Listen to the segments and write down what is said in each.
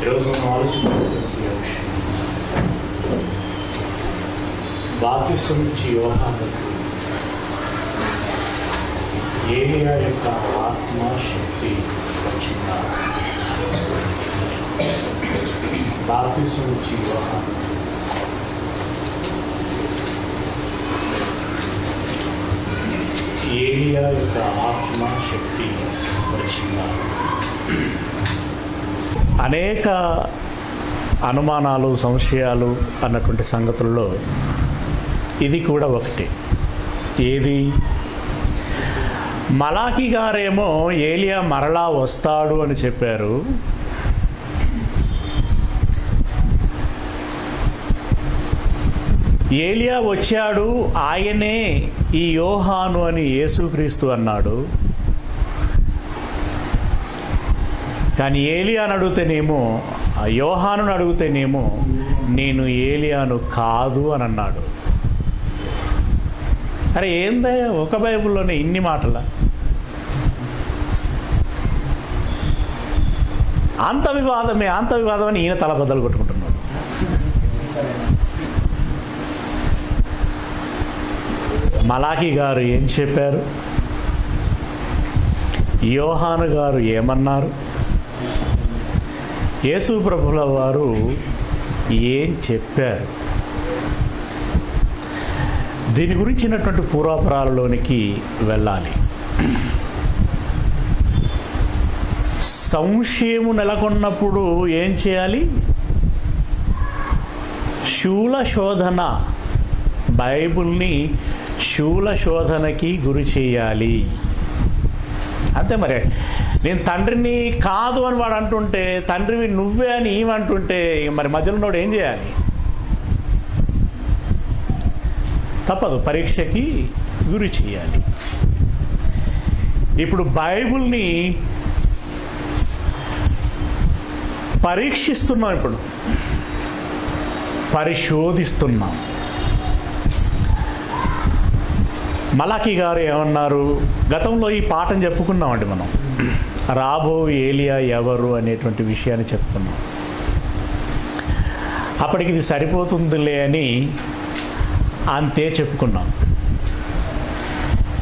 ఈరోజు మనం ఆలోచించినటువంటి విషయం బాప్తిసం నుంచి యోహానుకు ఏలియా యొక్క ఆత్మ శక్తి వచ్చిందా బాప్తిసం నుంచి యోహాను ఏలియా యొక్క ఆత్మ శక్తి వచ్చిందా అనేక అనుమానాలు సంశయాలు అన్నటువంటి సంగతుల్లో ఇది కూడా ఒకటి. ఏది? మలాకి గారేమో ఏలియా మరలా వస్తాడు అని చెప్పారు. ఏలియా వచ్చాడు ఆయనే ఈ యోహాను అని యేసుక్రీస్తు అన్నాడు. కానీ ఏలియాను అడిగితేనేమో ఆ అడిగితేనేమో నేను ఏలియాను కాదు అని అన్నాడు. అరే ఏందా ఒక బైబిల్లోనే ఇన్ని మాటల. అంత వివాదమే అంత వివాదం అని ఈయన తల బద్దలు కొట్టుకుంటున్నాడు. మలాఖీ గారు ఏం చెప్పారు? యోహాను గారు ఏమన్నారు? యేసు ప్రభుల వారు ఏం చెప్పారు? దీని గురించినటువంటి పూర్వాపరాలలోనికి వెళ్ళాలి. సంశయము నెలకొన్నప్పుడు ఏం చేయాలి? శూల శోధన. బైబిల్ని శూల శోధనకి గురి చేయాలి. అంతే మరి. నేను తండ్రిని కాదు అని వాడు అంటుంటే తండ్రివి నువ్వే అని ఏమంటుంటే మరి మధ్యలో నోడు ఏం చేయాలి? తప్పదు. పరీక్షకి గురి చేయాలి. ఇప్పుడు బైబిల్ని పరీక్షిస్తున్నాం ఇప్పుడు. పరిశోధిస్తున్నాం. మలాఖీ గారు ఏమన్నారు? గతంలో ఈ పాఠం చెప్పుకున్నామండి మనం. రాబో ఏలియా ఎవరు అనేటువంటి విషయాన్ని చెప్పుకున్నాం అప్పటికి ఇది సరిపోతుందిలే అని అంతే చెప్పుకున్నాం.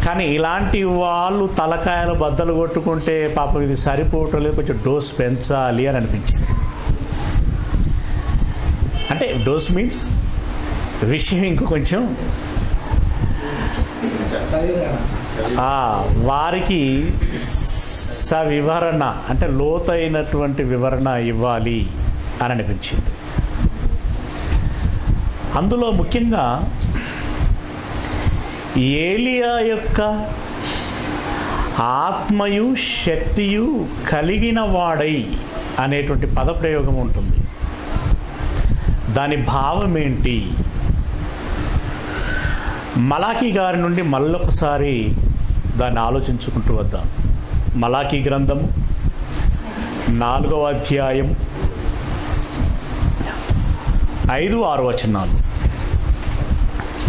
కానీ ఇలాంటి వాళ్ళు తలకాయలు బద్దలు కొట్టుకుంటే పాపం ఇది సరిపోవటం లేదు కొంచెం డోస్ పెంచాలి అని అనిపించింది. అంటే డోస్ మీన్స్ విషయం ఇంక కొంచెం ఆ, వారికి సవివరణ అంటే లోతైనటువంటి వివరణ ఇవ్వాలి అని అనిపించింది. అందులో ముఖ్యంగా ఏలియా యొక్క ఆత్మయు శక్తియు కలిగిన వాడై అనేటువంటి పదప్రయోగం ఉంటుంది. దాని భావం ఏంటి? మలాఖీ గారి నుండి మళ్ళొకసారి దాన్ని ఆలోచించుకుంటూ వద్దాం. మలాఖీ గ్రంథము నాలుగవ అధ్యాయం ఐదు ఆరు వచనాలు.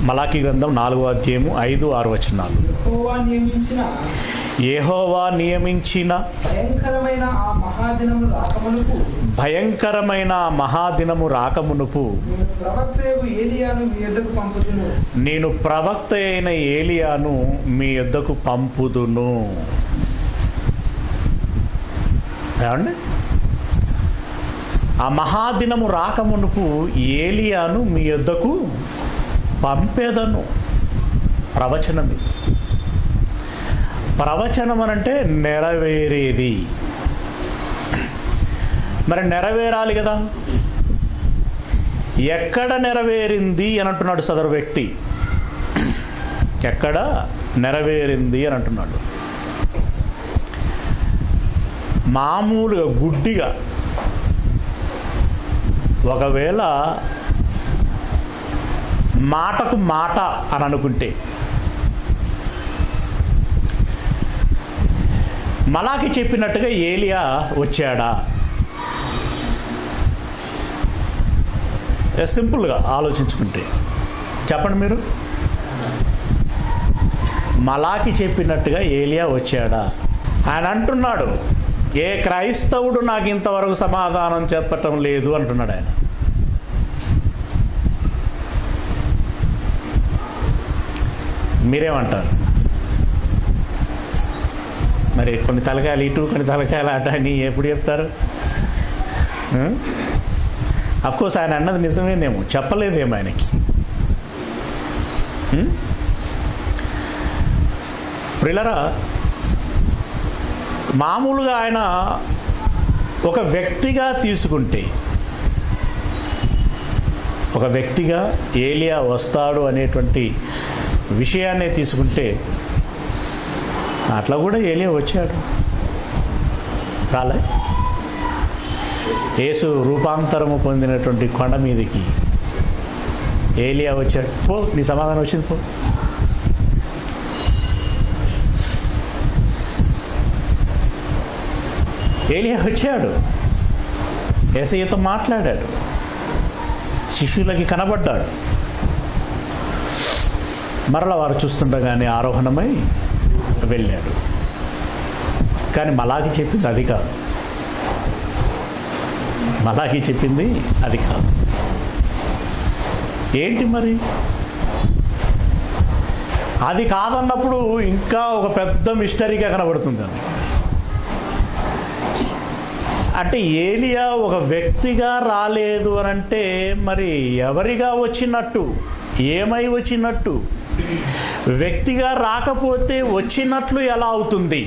మలాఖీ గ్రంథం నాలుగవ అధ్యాయము ఐదు ఆరు వచనాలు. ఏహోవా నియమించిన భయంకరమైన ఆ మహాదినము రాకమునకు భయంకరమైన ఆ మహాదినము రాకమునుపు నేను ప్రవక్త అయిన ఏలియాను మీ యొద్దకు పంపుదును. ఏమండి? ఆ మహాదినము రాకమునుపు ఏలియాను మీ యొద్దకు పంపేదను. ప్రవచనం ప్రవచనం అనంటే నెరవేరేది. మరి నెరవేరాలి కదా? ఎక్కడ నెరవేరింది అని అంటున్నాడు సదరు వ్యక్తి. ఎక్కడ నెరవేరింది అని అంటున్నాడు మామూలుగా గుడ్డిగా. ఒకవేళ మాటకు మాట అని అనుకుంటే. మలాకి చెప్పినట్టుగా ఏలియా వచ్చాడా? సింపుల్గా ఆలోచించుకుంటే. చెప్పండి మీరు. మలాకి చెప్పినట్టుగా ఏలియా వచ్చాడా? ఆయన అంటున్నాడు ఏ క్రైస్తవుడు నాకు ఇంతవరకు సమాధానం చెప్పటం లేదు అంటున్నాడు ఆయన. మీరేమంటారు? మరి కొన్ని తలకాయలు ఇటు కొన్ని తలకాయలు అట అని ఎప్పుడు చెప్తారు? అఫ్కోర్స్ ఆయన అన్నది నిజమేనేమో. చెప్పలేదేమో ఆయనకి. ప్రిలరా మామూలుగా ఆయన ఒక వ్యక్తిగా తీసుకుంటే ఒక వ్యక్తిగా ఏలియా వస్తాడు అనేటువంటి విషయాన్నే తీసుకుంటే అట్లా కూడా ఏలియా వచ్చాడు. రాలే? యేసు రూపాంతరము పొందినటువంటి కొండ మీదకి ఏలియా వచ్చాడు. పో నీ సమాధానం వచ్చింది పో. ఏలియా వచ్చాడు. ఏసయ్యతో మాట్లాడాడు. శిష్యులకి కనబడ్డాడు. మరల వారు చూస్తుండగానే ఆరోహణమై వెళ్ళాడు. కానీ మలాగి చెప్పింది అది కాదు. మలాగి చెప్పింది అది కాదు. ఏంటి మరి? అది కాదన్నప్పుడు ఇంకా ఒక పెద్ద మిస్టరీగా కనబడుతుంది అది. అంటే ఏలియా ఒక వ్యక్తిగా రాలేదు అని అంటే మరి ఎవరిగా వచ్చినట్టు? ఏమై వచ్చినట్టు? వ్యక్తిగా రాకపోతే వచ్చినట్లు ఎలా అవుతుంది?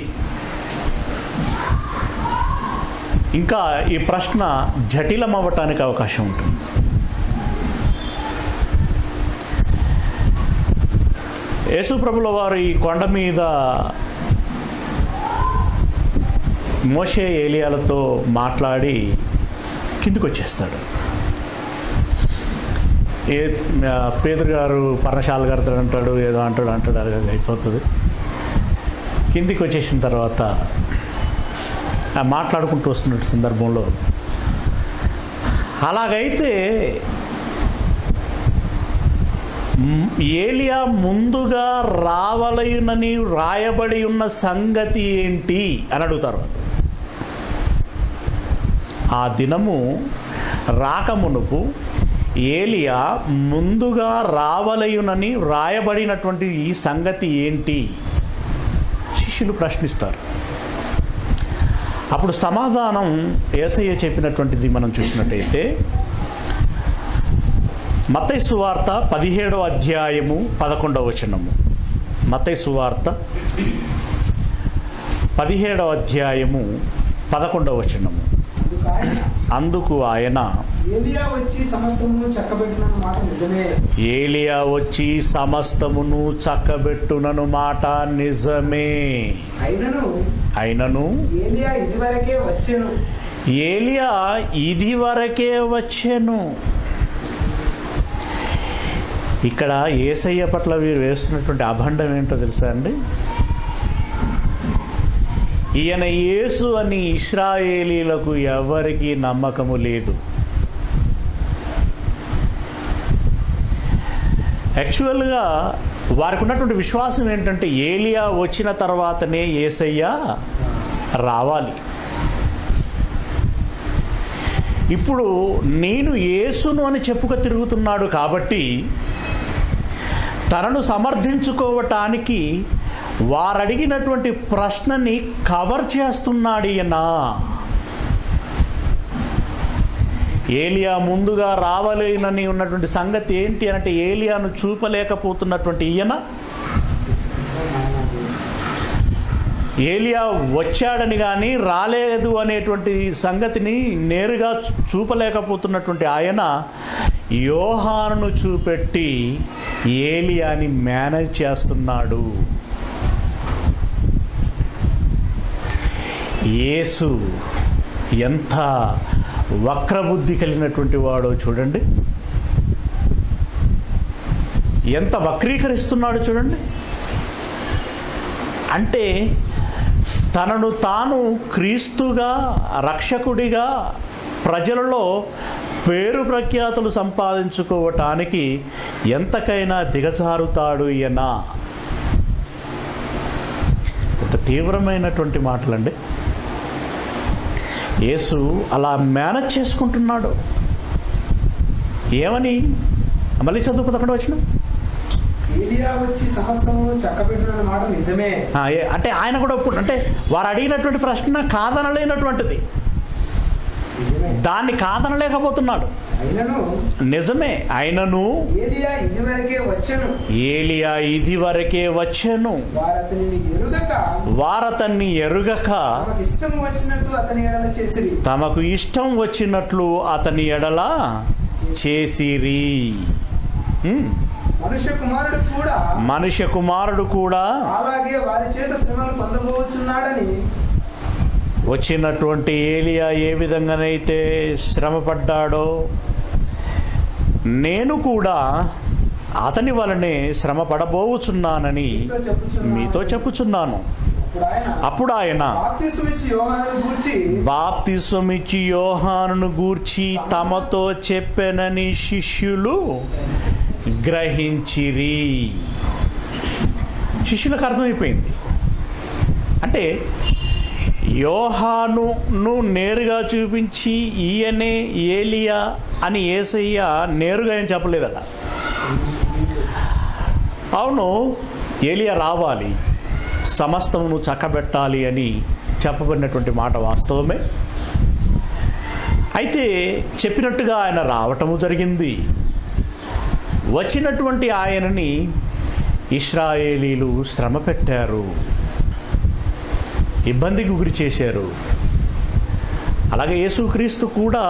ఇంకా ఈ ప్రశ్న జటిలం అవ్వటానికి అవకాశం ఉంటుంది. యేసుప్రభుల వారు ఈ కొండ మీద మోషే ఏలియాలతో మాట్లాడి కిందికి వచ్చేస్తాడు ఏ పేదరు గారు పర్ణశాల కడతాడు అంటాడు ఏదో అంటాడు అంటాడు అది అయిపోతుంది. కిందికి వచ్చేసిన తర్వాత మాట్లాడుకుంటూ వస్తున్న సందర్భంలో అలాగైతే ఏలియా ముందుగా రావలయునని రాయబడి ఉన్న సంగతి ఏంటి అని అడుగుతారు వాళ్ళు. ఆ దినము రాకమునుపు ఏలియా ముందుగా రావలయునని వ్రాయబడినటువంటి ఈ సంగతి ఏంటి? శిష్యులు ప్రశ్నిస్తారు. అప్పుడు సమాధానం ఏసయ్య చెప్పినటువంటిది మనం చూసినట్టయితే మత్తయి సువార్త పదిహేడవ అధ్యాయము పదకొండవ వచనము. మత్తయి సువార్త పదిహేడవ అధ్యాయము పదకొండవ వచనము. అందుకు ఆయన ఏలియా వచ్చి సమస్తమును చక్కబెట్టిన మాట నిజమే. ఏలియా వచ్చి సమస్తమును చక్కబెట్టునను మాట నిజమే. అయినను అయినను ఏలియా ఇదివరకే వచ్చెను. ఏలియా ఇది వరకే వచ్చెను. ఇక్కడ ఏసయ్య పట్ల వీరు వేస్తున్నటువంటి అభండం ఏంటో తెలుసా అండి? ఈయన యేసు అని ఇస్రాయేలీలకు ఎవరికి నమ్మకము లేదు. యాక్చువల్గా వారికి ఉన్నటువంటి విశ్వాసం ఏంటంటే ఏలియా వచ్చిన తర్వాతనే ఏసయ్య రావాలి. ఇప్పుడు నేను యేసును అని చెప్పుక తిరుగుతున్నాడు కాబట్టి తనను సమర్థించుకోవటానికి వారడిగినటువంటి ప్రశ్నని కవర్ చేస్తున్నాడు ఈయన. ఏలియా ముందుగా రావలేనని ఉన్నటువంటి సంగతి ఏంటి అంటే ఏలియాను చూపలేకపోతున్నటువంటి ఈయన? ఏలియా వచ్చాడని కానీ రాలేదు అనేటువంటి సంగతిని నేరుగా చూపలేకపోతున్నటువంటి ఆయన యోహాను చూపెట్టి ఏలియాని మేనేజ్ చేస్తున్నాడు. యేసు ఎంత వక్రబుద్ధి కలిగినటువంటి వాడో చూడండి. ఎంత వక్రీకరిస్తున్నాడో చూడండి. అంటే తనను తాను క్రీస్తుగా రక్షకుడిగా ప్రజలలో పేరు ప్రఖ్యాతులు సంపాదించుకోవటానికి ఎంతకైనా దిగజారుతాడు ఈయన. ఎంత తీవ్రమైనటువంటి మాటలండి. యేసు అలా మేనేజ్ చేసుకుంటున్నాడు. ఏమని? మళ్ళీ చదువు పదకొండు వచ్చిన అంటే ఆయన కూడా ఒప్పుడు అంటే వారు అడిగినటువంటి ప్రశ్న కాదనలేనటువంటిది. దాన్ని కాదనలేకపోతున్నాడు. నిజమే. ఆయనను ఏలియా ఇదివరకే వచ్చెను. ఏలియా ఇది వరకే వచ్చెను. వారతనిని ఎరుగక తమకు ఇష్టం వచ్చినట్లు అతని ఎడల చేసిరి. మనుష్య కుమారుడు కూడా మనుష్య కుమారుడు కూడా అలాగే వారి చేత శ్రమలు పొందబోచున్నాడని వచ్చినటువంటి ఏలియా ఏ విధంగానైతే శ్రమపడ్డాడో నేను కూడా అతని వలనే శ్రమపడబోవుచున్నానని మీతో చెప్పుచున్నాను. అప్పుడు ఆయన అప్పుడు యోహాను గూర్చి బాప్తిస్వమిచ్చి యోహానును గూర్చి తమతో చెప్పెనని శిష్యులు గ్రహించిరి శిష్యులకు అర్థమైపోయింది అంటే యోహానును నేరుగా చూపించి ఈయనే ఏలియా అని ఏసయ్య నేరుగా ఏం చెప్పలేదట. అవును ఏలియా రావాలి సమస్తమును చక్కబెట్టాలి అని చెప్పబడినటువంటి మాట వాస్తవమే. అయితే చెప్పినట్టుగా ఆయన రావటము జరిగింది. వచ్చినటువంటి ఆయనని ఇస్రాయేలీలు శ్రమ పెట్టారు ఇబ్బందికి గురి చేశారు. అలాగే యేసుక్రీస్తు కూడా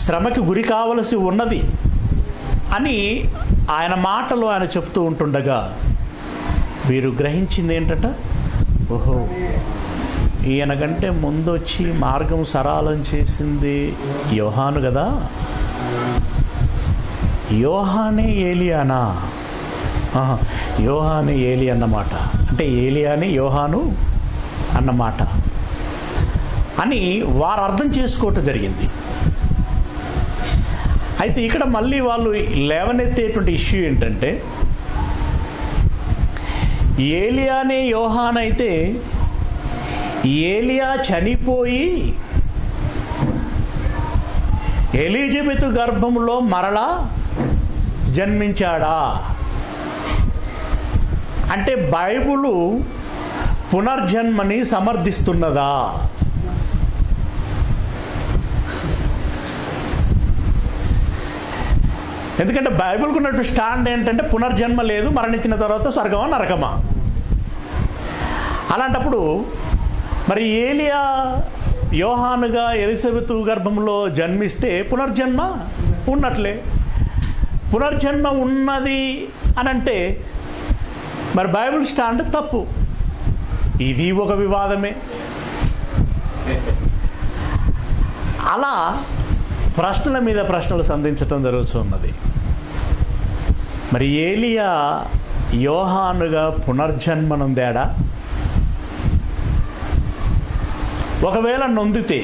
శ్రమకి గురి కావలసి ఉన్నది అని ఆయన మాటలు ఆయన చెప్తూ ఉంటుండగా వీరు గ్రహించింది ఏంటట? ఓహో ఈయన కంటే ముందు వచ్చి మార్గం సరాలం చేసింది యోహాను కదా యోహానే ఏలియానా? యోహానే ఏలి అన్నమాట. అంటే ఏలియానే యోహాను అన్నమాట. అని వారు అర్థం చేసుకోవటం జరిగింది. అయితే ఇక్కడ మళ్ళీ వాళ్ళు లేవనెత్తేటువంటి ఇష్యూ ఏంటంటే ఏలియానే యోహాన్ అయితే ఏలియా చనిపోయి ఎలిజబెత్ గర్భంలో మరలా జన్మించాడా? అంటే బైబులు పునర్జన్మని సమర్థిస్తున్నదా? ఎందుకంటే బైబుల్కి ఉన్నట్టు స్టాండ్ ఏంటంటే పునర్జన్మ లేదు మరణించిన తర్వాత స్వర్గమా నరకమా? అలాంటప్పుడు మరి ఏలియా యోహానుగా ఎలిజబెత్ గర్భంలో జన్మిస్తే పునర్జన్మ ఉన్నట్లే పునర్జన్మ ఉన్నది అని అంటే మరి బైబిల్ స్టాండ్ తప్పు. ఇది ఒక వివాదమే. అలా ప్రశ్నల మీద ప్రశ్నలు సంధించటం జరుగుతున్నది మరి ఏలియా యోహానుగా పునర్జన్మనుందాడా ఒకవేళ నొందితే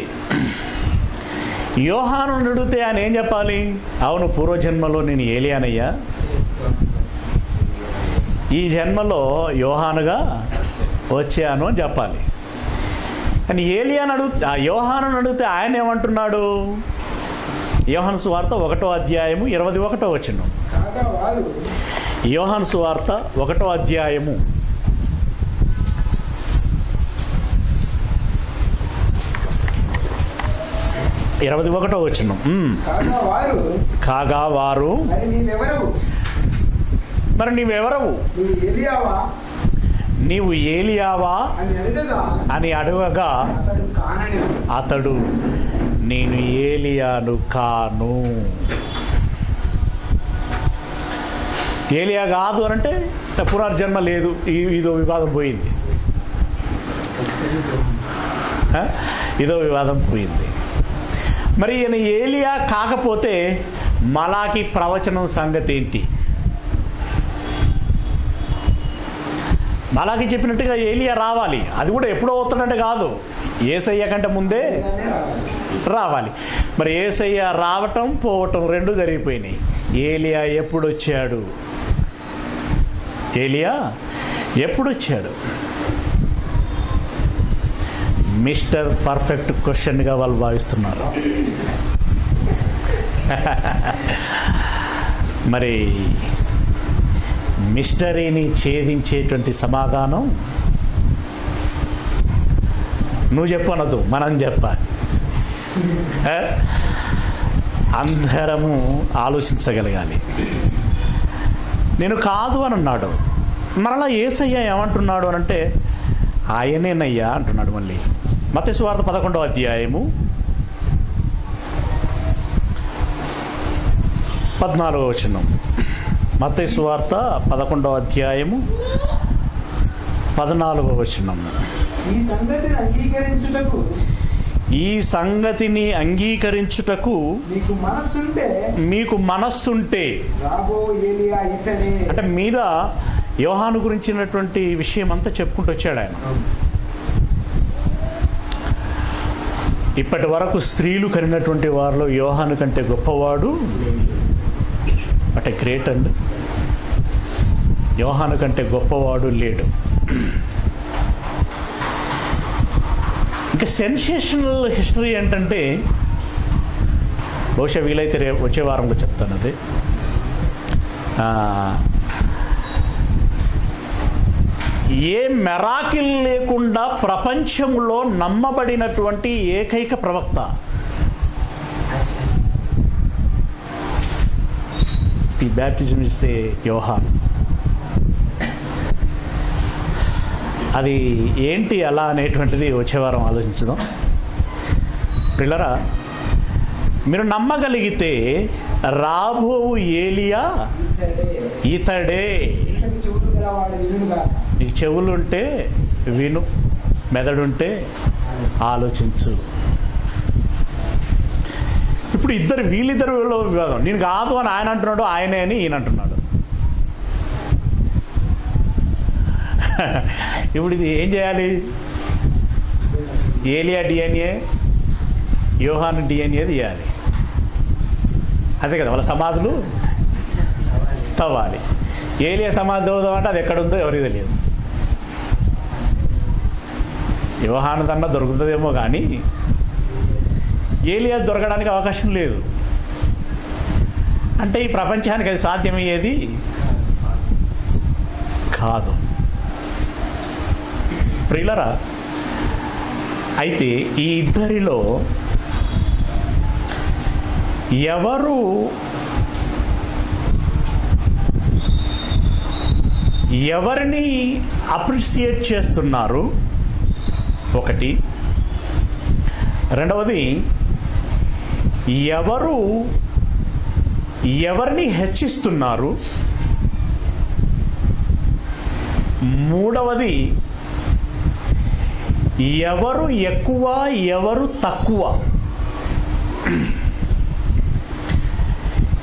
యోహాను నడితే ఆయన ఏం చెప్పాలి? అవును పూర్వజన్మలో నేను ఏలియానయ్యా. ఈ జన్మలో యోహానుగా వచ్చాను అని చెప్పాలి. కానీ ఏలియాని అడుగు ఆ యోహాను అడిగితే ఆయన ఏమంటున్నాడు? యోహాను సువార్త ఒకటో అధ్యాయము ఇరవై ఒకటో వచ్చిన యోహాను సువార్త ఒకటో అధ్యాయము. ఇరవై ఒకటో వచ్చిన కాగా వారు కాగా వారు మరి నీవెవరు మరి నీవెవరవు నీవు ఏలియావా? అని అడగగా. అతడు నేను ఏలియాను కాను. ఏలియా కాదు అని అంటే పునర్జన్మ లేదు. ఇదో వివాదం పోయింది? ఇదో వివాదం పోయింది. మరి ఈయన ఏలియా కాకపోతే మలాకి ప్రవచనం సంగతి ఏంటి అలాగే చెప్పినట్టుగా ఏలియా రావాలి. అది కూడా ఎప్పుడో అవుతాడంటే కాదు. ఏసయ్య కంటే ముందే రావాలి. రావాలి మరి ఏసయ్య రావటం పోవటం రెండు జరిగిపోయినాయి. ఏలియా ఎప్పుడు వచ్చాడు ఏలియా ఎప్పుడు వచ్చాడు మిస్టర్ పర్ఫెక్ట్ క్వశ్చన్గా వాళ్ళు భావిస్తున్నారు. మరి మిస్టరీని ఛేదించేటువంటి సమాధానం నువ్వు చెప్పనదు మనం చెప్పాలి. అందరము ఆలోచించగలగాలి. నేను కాదు అని అన్నాడు. మరలా ఏసయ్య ఏమంటున్నాడు అని అంటే ఆయనేనయ్యా అంటున్నాడు మళ్ళీ. మతేశ్వార్త పదకొండవ అధ్యాయము పద్నాలుగవ వచనం. మత సువార్త పదకొండవ అధ్యాయము పద్నాలుగవ వచనం. ఈ సంగతిని అంగీకరించుటకు. మీకు మనస్సుంటే అంటే మీద యోహాను గురించినటువంటి విషయం అంతా చెప్పుకుంటూ వచ్చాడు ఆయన. ఇప్పటి వరకు స్త్రీలు కరినటువంటి వారిలో యోహాను కంటే గొప్పవాడు అంటే గ్రేట్ అండ్ యోహాను కంటే గొప్పవాడు లేడు. ఇంకా సెన్సేషనల్ హిస్టరీ ఏంటంటే బహుశా వీలైతే రేపు వచ్చే వారంలో చెప్తాను అది. ఏ మెరాకిల్ లేకుండా ప్రపంచంలో నమ్మబడినటువంటి ఏకైక ప్రవక్త? ది బ్యాప్టిజం ఇస్ ఏ యోహాన్ అది ఏంటి అలా అనేటువంటిది వచ్చే వారం ఆలోచించుదాం. పిల్లరా మీరు నమ్మగలిగితే రాబో ఏలియా ఇతడే. చెవులు నీకు చెవులుంటే విను మెదడుంటే ఆలోచించు. ఇప్పుడు ఇద్దరు వీళ్ళిద్దరిలో వివాదం నేను కాదు అని ఆయన అంటున్నాడు ఆయనే అని ఈయన అంటున్నాడు. ఇప్పుడు ఇది ఏం చేయాలి? ఏలియా డిఎన్ఏ యోహాన్ డిఎన్ఏ తీయాలి. అదే కదా వాళ్ళ సమాధులు తవ్వాలి. ఏలియా సమాధి తవ్వుదాం అంటే అది ఎక్కడుందో ఎవరికి తెలియదు. యోహానుదన్నా దొరుకుతుందేమో కానీ ఏలియా దొరకడానికి అవకాశం లేదు. అంటే ఈ ప్రపంచానికి అది సాధ్యమయ్యేది కాదు. ప్రియులరా అయితే ఈ ఇద్దరిలో ఎవరు ఎవరిని అప్రిషియేట్ చేస్తున్నారు? ఒకటి. రెండవది ఎవరు ఎవరిని హెచ్చిస్తున్నారు? మూడవది ఎవరు ఎక్కువ ఎవరు తక్కువ?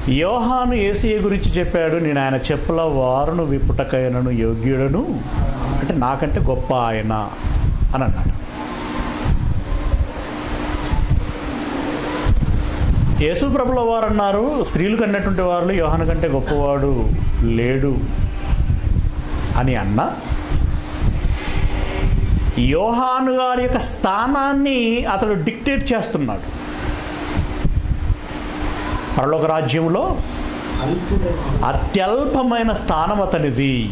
యోహాను ఏసీఏ గురించి చెప్పాడు నేను ఆయన చెప్పుల వారును విపుటకైనను యోగ్యుడను అంటే నాకంటే గొప్ప ఆయన అని అన్నాడు. యేసు ప్రభుల వారు అన్నారు స్త్రీలు కన్నటువంటి వారు యోహాను కంటే గొప్పవాడు లేడు అని అన్నా. యోహాను గారి యొక్క స్థానాన్ని అతడు డిక్టేట్ చేస్తున్నాడు. పరలోక రాజ్యంలో అత్యల్పమైన స్థానం అతనిది.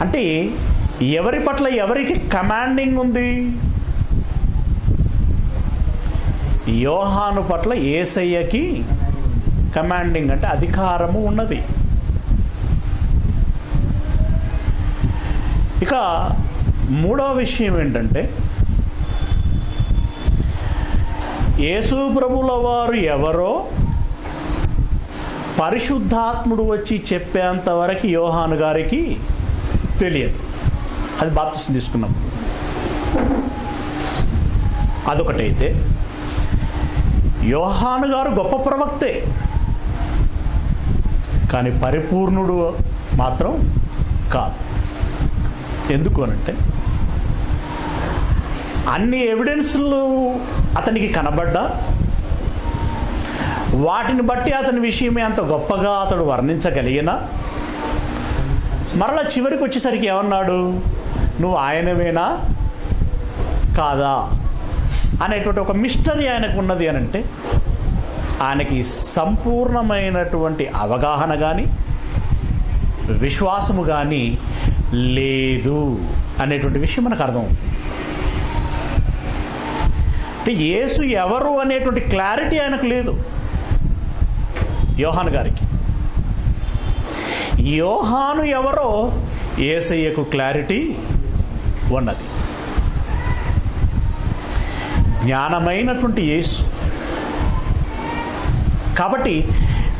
అంటే ఎవరి పట్ల ఎవరికి కమాండింగ్ ఉంది? యోహాను పట్ల ఏసయ్యకి కమాండింగ్ అంటే అధికారము ఉన్నది. ఇక మూడవ విషయం ఏంటంటే యేసు ప్రభుల వారు ఎవరో పరిశుద్ధాత్ముడు వచ్చి చెప్పేంత వరకు యోహాను గారికి తెలియదు. అది బాప్తిసం తీసుకున్నాం. అదొకటైతే. యోహాను గారు గొప్ప ప్రవక్తే. కానీ పరిపూర్ణుడు మాత్రం కాదు. ఎందుకు అనంటే అన్ని ఎవిడెన్స్లు అతనికి కనబడ్డా. వాటిని బట్టి అతని విషయమే అంత గొప్పగా అతడు వర్ణించగలిగినా. మరలా చివరికి వచ్చేసరికి ఏమన్నాడు? నువ్వు ఆయనవేనా? కాదా. అనేటువంటి ఒక మిస్టరీ ఆయనకు ఉన్నది అని అంటే ఆయనకి సంపూర్ణమైనటువంటి అవగాహన కానీ విశ్వాసము కానీ లేదు అనేటువంటి విషయం మనకు అర్థమవుతుంది. అంటే యేసు ఎవరు అనేటువంటి క్లారిటీ ఆయనకు లేదు. యోహాన్ గారికి. యోహాను ఎవరో ఏసయ్యకు క్లారిటీ ఉన్నది. జ్ఞానమైనటువంటి యేసు. కాబట్టి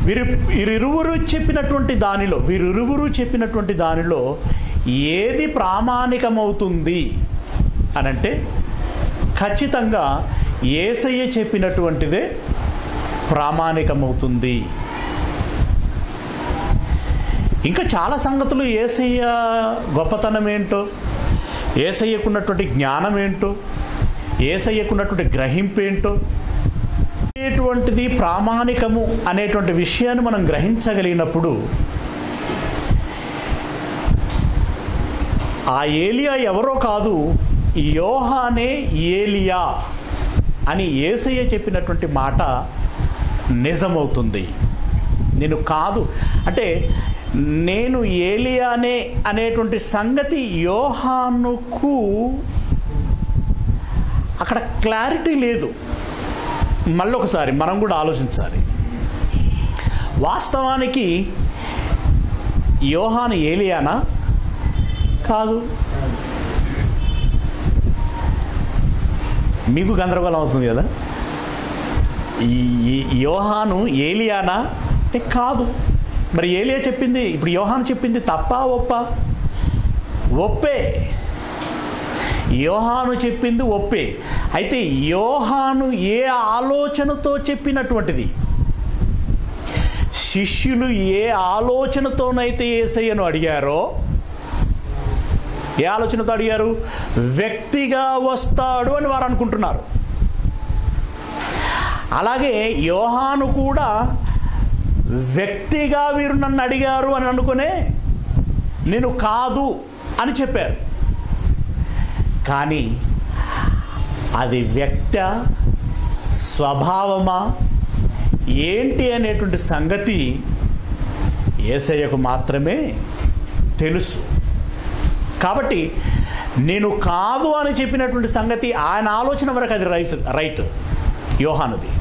వీరు వీరిరువురు చెప్పినటువంటి దానిలో వీరిరువురు చెప్పినటువంటి దానిలో ఏది ప్రామాణికమవుతుంది అనంటే ఖచ్చితంగా ఏసయ్య చెప్పినటువంటిదే ప్రామాణికమవుతుంది. ఇంకా చాలా సంగతులు ఏసయ్య గొప్పతనం ఏంటో ఏసయ్యకున్నటువంటి జ్ఞానం ఏంటో ఏసయ్యకున్నటువంటి గ్రహింపు ఏంటో అనేటువంటిది ప్రామాణికము అనేటువంటి విషయాన్ని మనం గ్రహించగలిగినప్పుడు ఆ ఏలియా ఎవరో కాదు యోహానే ఏలియా అని ఏసయ్య చెప్పినటువంటి మాట నిజమవుతుంది. నేను కాదు. అంటే నేను ఏలియానే అనేటువంటి సంగతి యోహానుకు అక్కడ క్లారిటీ లేదు. మళ్ళీ ఒకసారి మనం కూడా ఆలోచించాలి. వాస్తవానికి యోహాను ఏలియానా? కాదు. మీకు గందరగోళం అవుతుంది కదా? ఈ- యోహాను ఏలియానా? అంటే కాదు. మరి ఏలియా చెప్పింది ఇప్పుడు యోహాను చెప్పింది తప్ప ఒప్ప? ఒప్పే. యోహాను చెప్పింది ఒప్పే. అయితే యోహాను ఏ ఆలోచనతో చెప్పినటువంటిది? శిష్యులు ఏ ఆలోచనతోనైతే ఏసయ్యను అడిగారో ఏ ఆలోచనతో అడిగారు? వ్యక్తిగా వస్తాడు అని వారు అనుకుంటున్నారు. అలాగే యోహాను కూడా వ్యక్తిగా వీరు నన్ను అడిగారు అని అనుకునే నేను కాదు అని చెప్పారు. కానీ అది వ్యక్త స్వభావమా? ఏంటి అనేటువంటి సంగతి ఏసయ్యకు మాత్రమే తెలుసు. కాబట్టి నేను కాదు అని చెప్పినటువంటి సంగతి ఆయన ఆలోచన వరకు అది రైస్ రైట్ యోహానుది.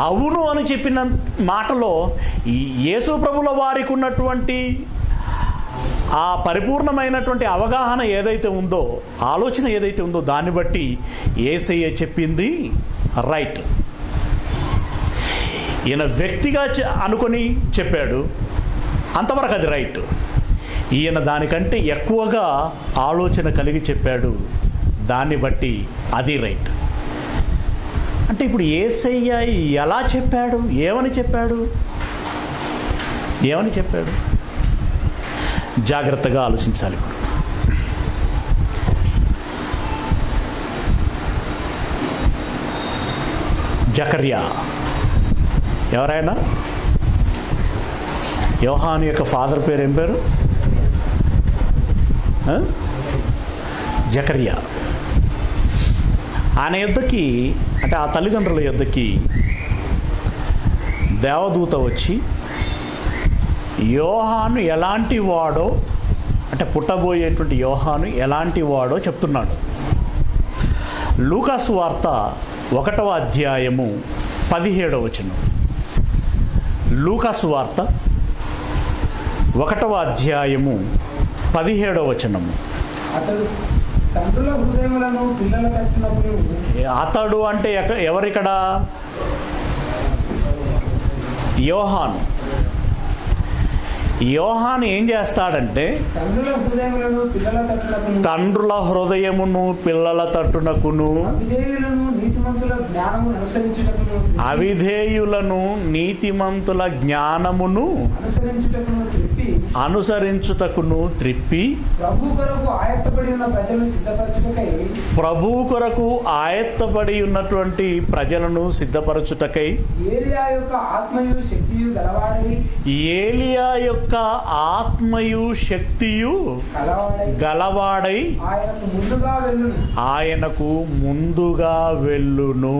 అవును అని చెప్పిన మాటలో ఈ యేసు ప్రభుల వారికి ఉన్నటువంటి ఆ పరిపూర్ణమైనటువంటి అవగాహన ఏదైతే ఉందో ఆలోచన ఏదైతే ఉందో దాన్ని బట్టి ఏసయ్య చెప్పింది రైట్. ఈయన వ్యక్తిగా అనుకొని చెప్పాడు. అంతవరకు అది రైట్. ఈయన దానికంటే ఎక్కువగా ఆలోచన కలిగి చెప్పాడు. దాన్ని బట్టి అది రైట్. అంటే ఇప్పుడు ఏసయ్య ఎలా చెప్పాడు? ఏమని చెప్పాడు? ఏమని చెప్పాడు? జాగ్రత్తగా ఆలోచించాలి. ఇప్పుడు జకర్యా. ఎవరైనా యోహాను యొక్క ఫాదర్ పేరు ఏం పేరు? జకర్యా. ఆయన యుద్ధకి అంటే ఆ తల్లిదండ్రుల యుద్ధకి దేవదూత వచ్చి యోహాను ఎలాంటి వాడో అంటే పుట్టబోయేటువంటి యోహాను ఎలాంటి వాడో చెప్తున్నాడు. లూకాసు వార్త ఒకటవ అధ్యాయము పదిహేడవ వచనం. లూకాసు వార్త ఒకటవ అధ్యాయము పదిహేడవ వచనము. అతడు అంటే ఎవరిక్కడ యోహాను. యోహాను ఏం చేస్తాడంటే తండ్రుల హృదయమును పిల్లల తట్టునకును అవిధేయులను నీతిమంతుల జ్ఞానమును అనుసరించుటకును త్రిప్పి ప్రభు కొరకు ఆయత్తపడి ఉన్నటువంటి ప్రజలను సిద్ధపరచుటకై ఏలియా యొక్క ఆత్మయు శక్తియు గలవాడై ఆయనకు ముందుగా వెళ్ళును ఆయనకు ముందుగా వెళ్ళును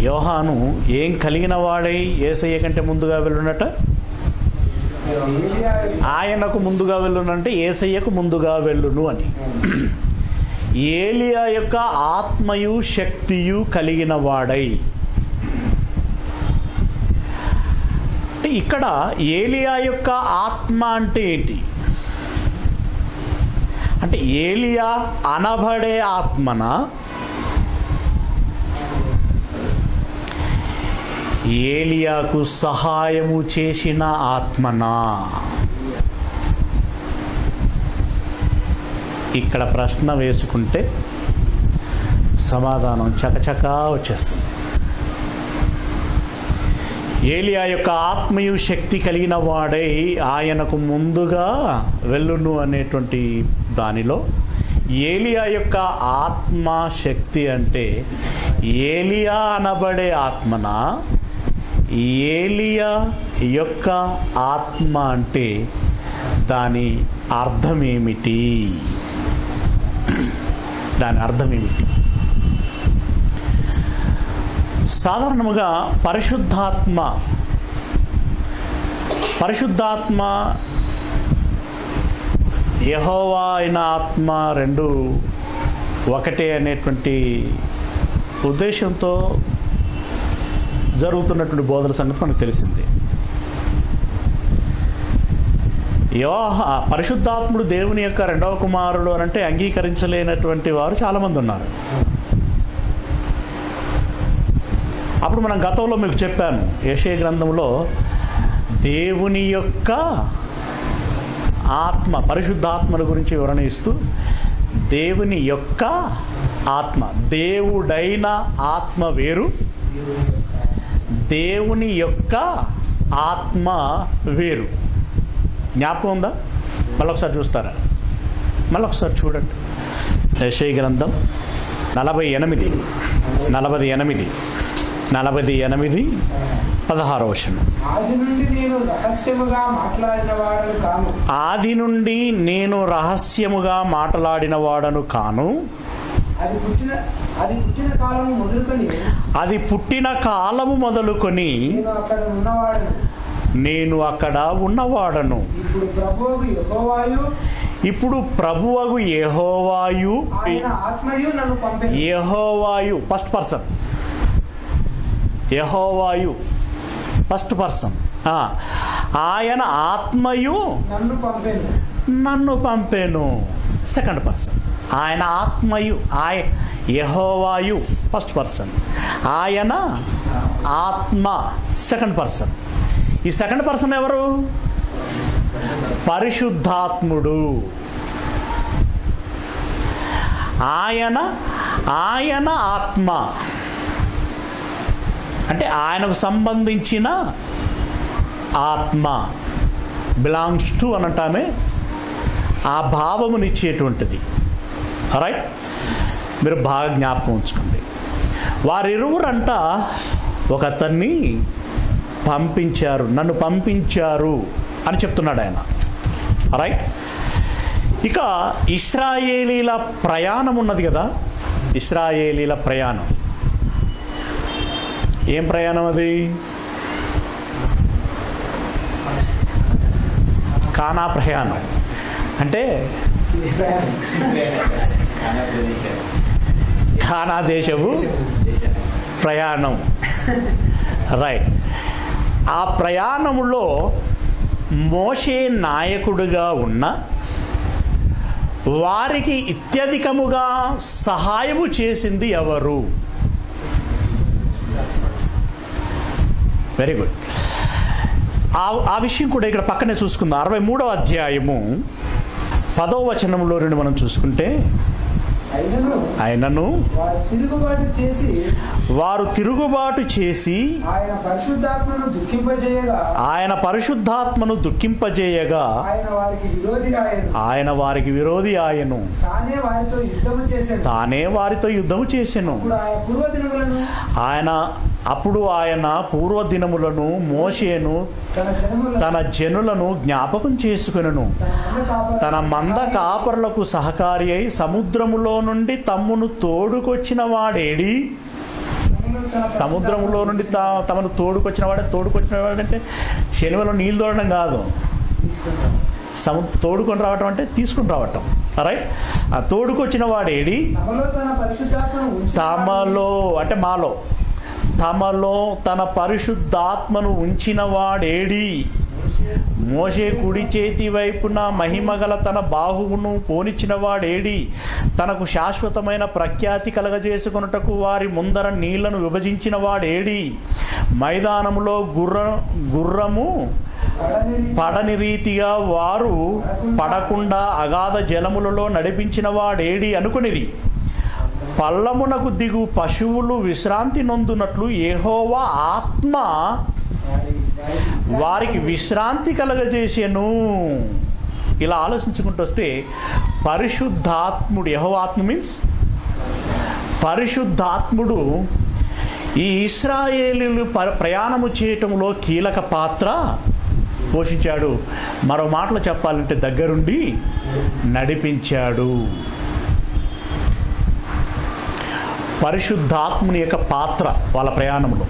యోహాను ఏం కలిగిన వాడై ఏసయ్య కంటే ముందుగా వెళ్ళునట ఆయనకు ముందుగా వెళ్ళునంటే ఏసయ్యకు ముందుగా వెళ్ళును అని. ఏలియా యొక్క ఆత్మయు శక్తియు కలిగిన వాడై. అంటే ఇక్కడ ఏలియా యొక్క ఆత్మ అంటే ఏంటి? అంటే ఏలియా అనబడే ఆత్మన? ఏలియాకు సహాయము చేసిన ఆత్మనా? ఇక్కడ ప్రశ్న వేసుకుంటే సమాధానం చకచకా వచ్చేస్తుంది. ఏలియా యొక్క ఆత్మయు శక్తి కలిగిన వాడై ఆయనకు ముందుగా వెళ్ళును అనేటువంటి దానిలో ఏలియా యొక్క ఆత్మ శక్తి అంటే ఏలియా అనబడే ఆత్మన? ఏలియా యొక్క ఆత్మ అంటే దాని అర్థం ఏమిటి దాని అర్థం ఏమిటి సాధారణముగా పరిశుద్ధాత్మ పరిశుద్ధాత్మ యహోవా అయిన ఆత్మ రెండు ఒకటే అనేటువంటి ఉద్దేశంతో జరుగుతున్నటువంటి బోధన సంగతి మనకు తెలిసింది. యోహ పరిశుద్ధాత్ముడు దేవుని యొక్క రెండవ కుమారుడు అని అంటే అంగీకరించలేనటువంటి వారు చాలామంది ఉన్నారు. అప్పుడు మనం గతంలో మీకు చెప్పాను యశే గ్రంథంలో దేవుని యొక్క ఆత్మ పరిశుద్ధాత్మల గురించి వివరణ ఇస్తూ దేవుని యొక్క ఆత్మ దేవుడైన ఆత్మ వేరు దేవుని యొక్క ఆత్మ వేరు. జ్ఞాపకం ఉందా? మళ్ళొకసారి చూస్తారా? మళ్ళొకసారి చూడండి. యశయ గ్రంథం నలభై ఎనిమిది నలభై ఎనిమిది నలభై ఎనిమిది పదహారో వచనం. ఆది నుండి నేను రహస్యముగా మాట్లాడిన వాడను కాను. అది పుట్టిన అది పుట్టిన కాలం మొదలుకొని అది పుట్టిన కాలము మొదలుకొని నేను అక్కడ నేను అక్కడ ఉన్నవాడను. ఇప్పుడు ప్రభువుకు యెహోవాయు ఇప్పుడు ప్రభువగు యెహోవాయు ఆయన ఆత్మయు నన్ను పంపెను. యెహోవాయు ఫస్ట్ పర్సన్ యెహోవాయు ఫస్ట్ పర్సన్ ఆయన ఆత్మయు నన్ను పంపెను. నన్ను పంపాను. సెకండ్ పర్సన్ ఆయన ఆత్మయు ఆయ యహోవాయు ఫస్ట్ పర్సన్ ఆయన ఆత్మ సెకండ్ పర్సన్ ఈ సెకండ్ పర్సన్ ఎవరు? పరిశుద్ధాత్ముడు. ఆయన ఆయన ఆత్మ. అంటే ఆయనకు సంబంధించిన ఆత్మ. బిలాంగ్స్ టు అనంటామే ఆ భావమునిచ్చేటువంటిది. రైట్ మీరు బాగా జ్ఞాపకం ఉంచుకోండి. వారిరువురంట ఒక అతన్ని పంపించారు. నన్ను పంపించారు అని చెప్తున్నాడు ఆయన. రైట్ ఇక ఇస్రాయేలీల ప్రయాణం ఉన్నది కదా? ఇస్రాయేలీల ప్రయాణం. ఏం ప్రయాణం అది? కానా ప్రయాణం. అంటే ఖానా దేశపు ప్రయాణం. రైట్ ఆ ప్రయాణములో మోషే నాయకుడుగా ఉన్న వారికి అత్యధికముగా సహాయము చేసింది ఎవరు? వెరీ గుడ్ ఆ ఆ విషయం కూడా ఇక్కడ పక్కనే చూసుకుందాం. అరవై మూడవ అధ్యాయము పదవ వచనంలో నుండి మనం చూసుకుంటే ఆయనను వారు తిరుగుబాటు చేసి వారు తిరుగుబాటు చేసి ఆయన పరిశుద్ధాత్మను దుఃఖింపజేయగా. ఆయన పరిశుద్ధాత్మను దుఃఖింపజేయగా. ఆయన వారికి విరోధి ఆయన ఆయన వారికి విరోధి ఆయను. తానే వారితో యుద్ధము చేశాడు తానే వారితో యుద్ధము పూర్వదినములను ఆయన అప్పుడు ఆయన పూర్వదినములను మోషేను తన జనులను జ్ఞాపకం చేసుకొనెను. తన మంద కాపరులకు సహకారి అయి సముద్రములో నుండి తమ్మును తోడుకొచ్చిన వాడేడి? తన సముద్రములో నుండి తా తమను తోడుకొచ్చిన వాడే తోడుకొచ్చిన వాడంటే శనివలో నీళ్ళు తోడడం కాదు. సము తోడుకొని రావటం అంటే తీసుకుని రావటం. రైట్ ఆ తోడుకొచ్చిన వాడేడి? తమలో అంటే మాలో. తమలో తన పరిశుద్ధాత్మను ఉంచిన వాడేడి మోషే కుడి చేతి వైపున మహిమగల తన బాహువును పోనిచ్చిన వాడేడి తనకు శాశ్వతమైన ప్రఖ్యాతి కలగజేసుకున్నటకు వారి ముందర నీళ్ళను విభజించిన వాడేడి మైదానములో గుర్ర గుర్రము పడని రీతిగా వారు పడకుండా అగాధ జలములలో నడిపించిన వాడేడి అనుకునిరి. పల్లమునకు దిగు పశువులు విశ్రాంతి నొందునట్లు ఏహోవా ఆత్మ వారికి వారికి విశ్రాంతి కలగజేసెను. ఇలా ఆలోచించుకుంటూ వస్తే పరిశుద్ధాత్ముడు యహోవాత్మ మీన్స్ పరిశుద్ధాత్ముడు ఈ ఇస్రాయేలీలు ప- ప్రయాణము చేయటంలో కీలక పాత్ర పోషించాడు. మరో మాటలు చెప్పాలంటే దగ్గరుండి నడిపించాడు. పరిశుద్ధాత్ముని యొక్క పాత్ర వాళ్ళ ప్రయాణంలో.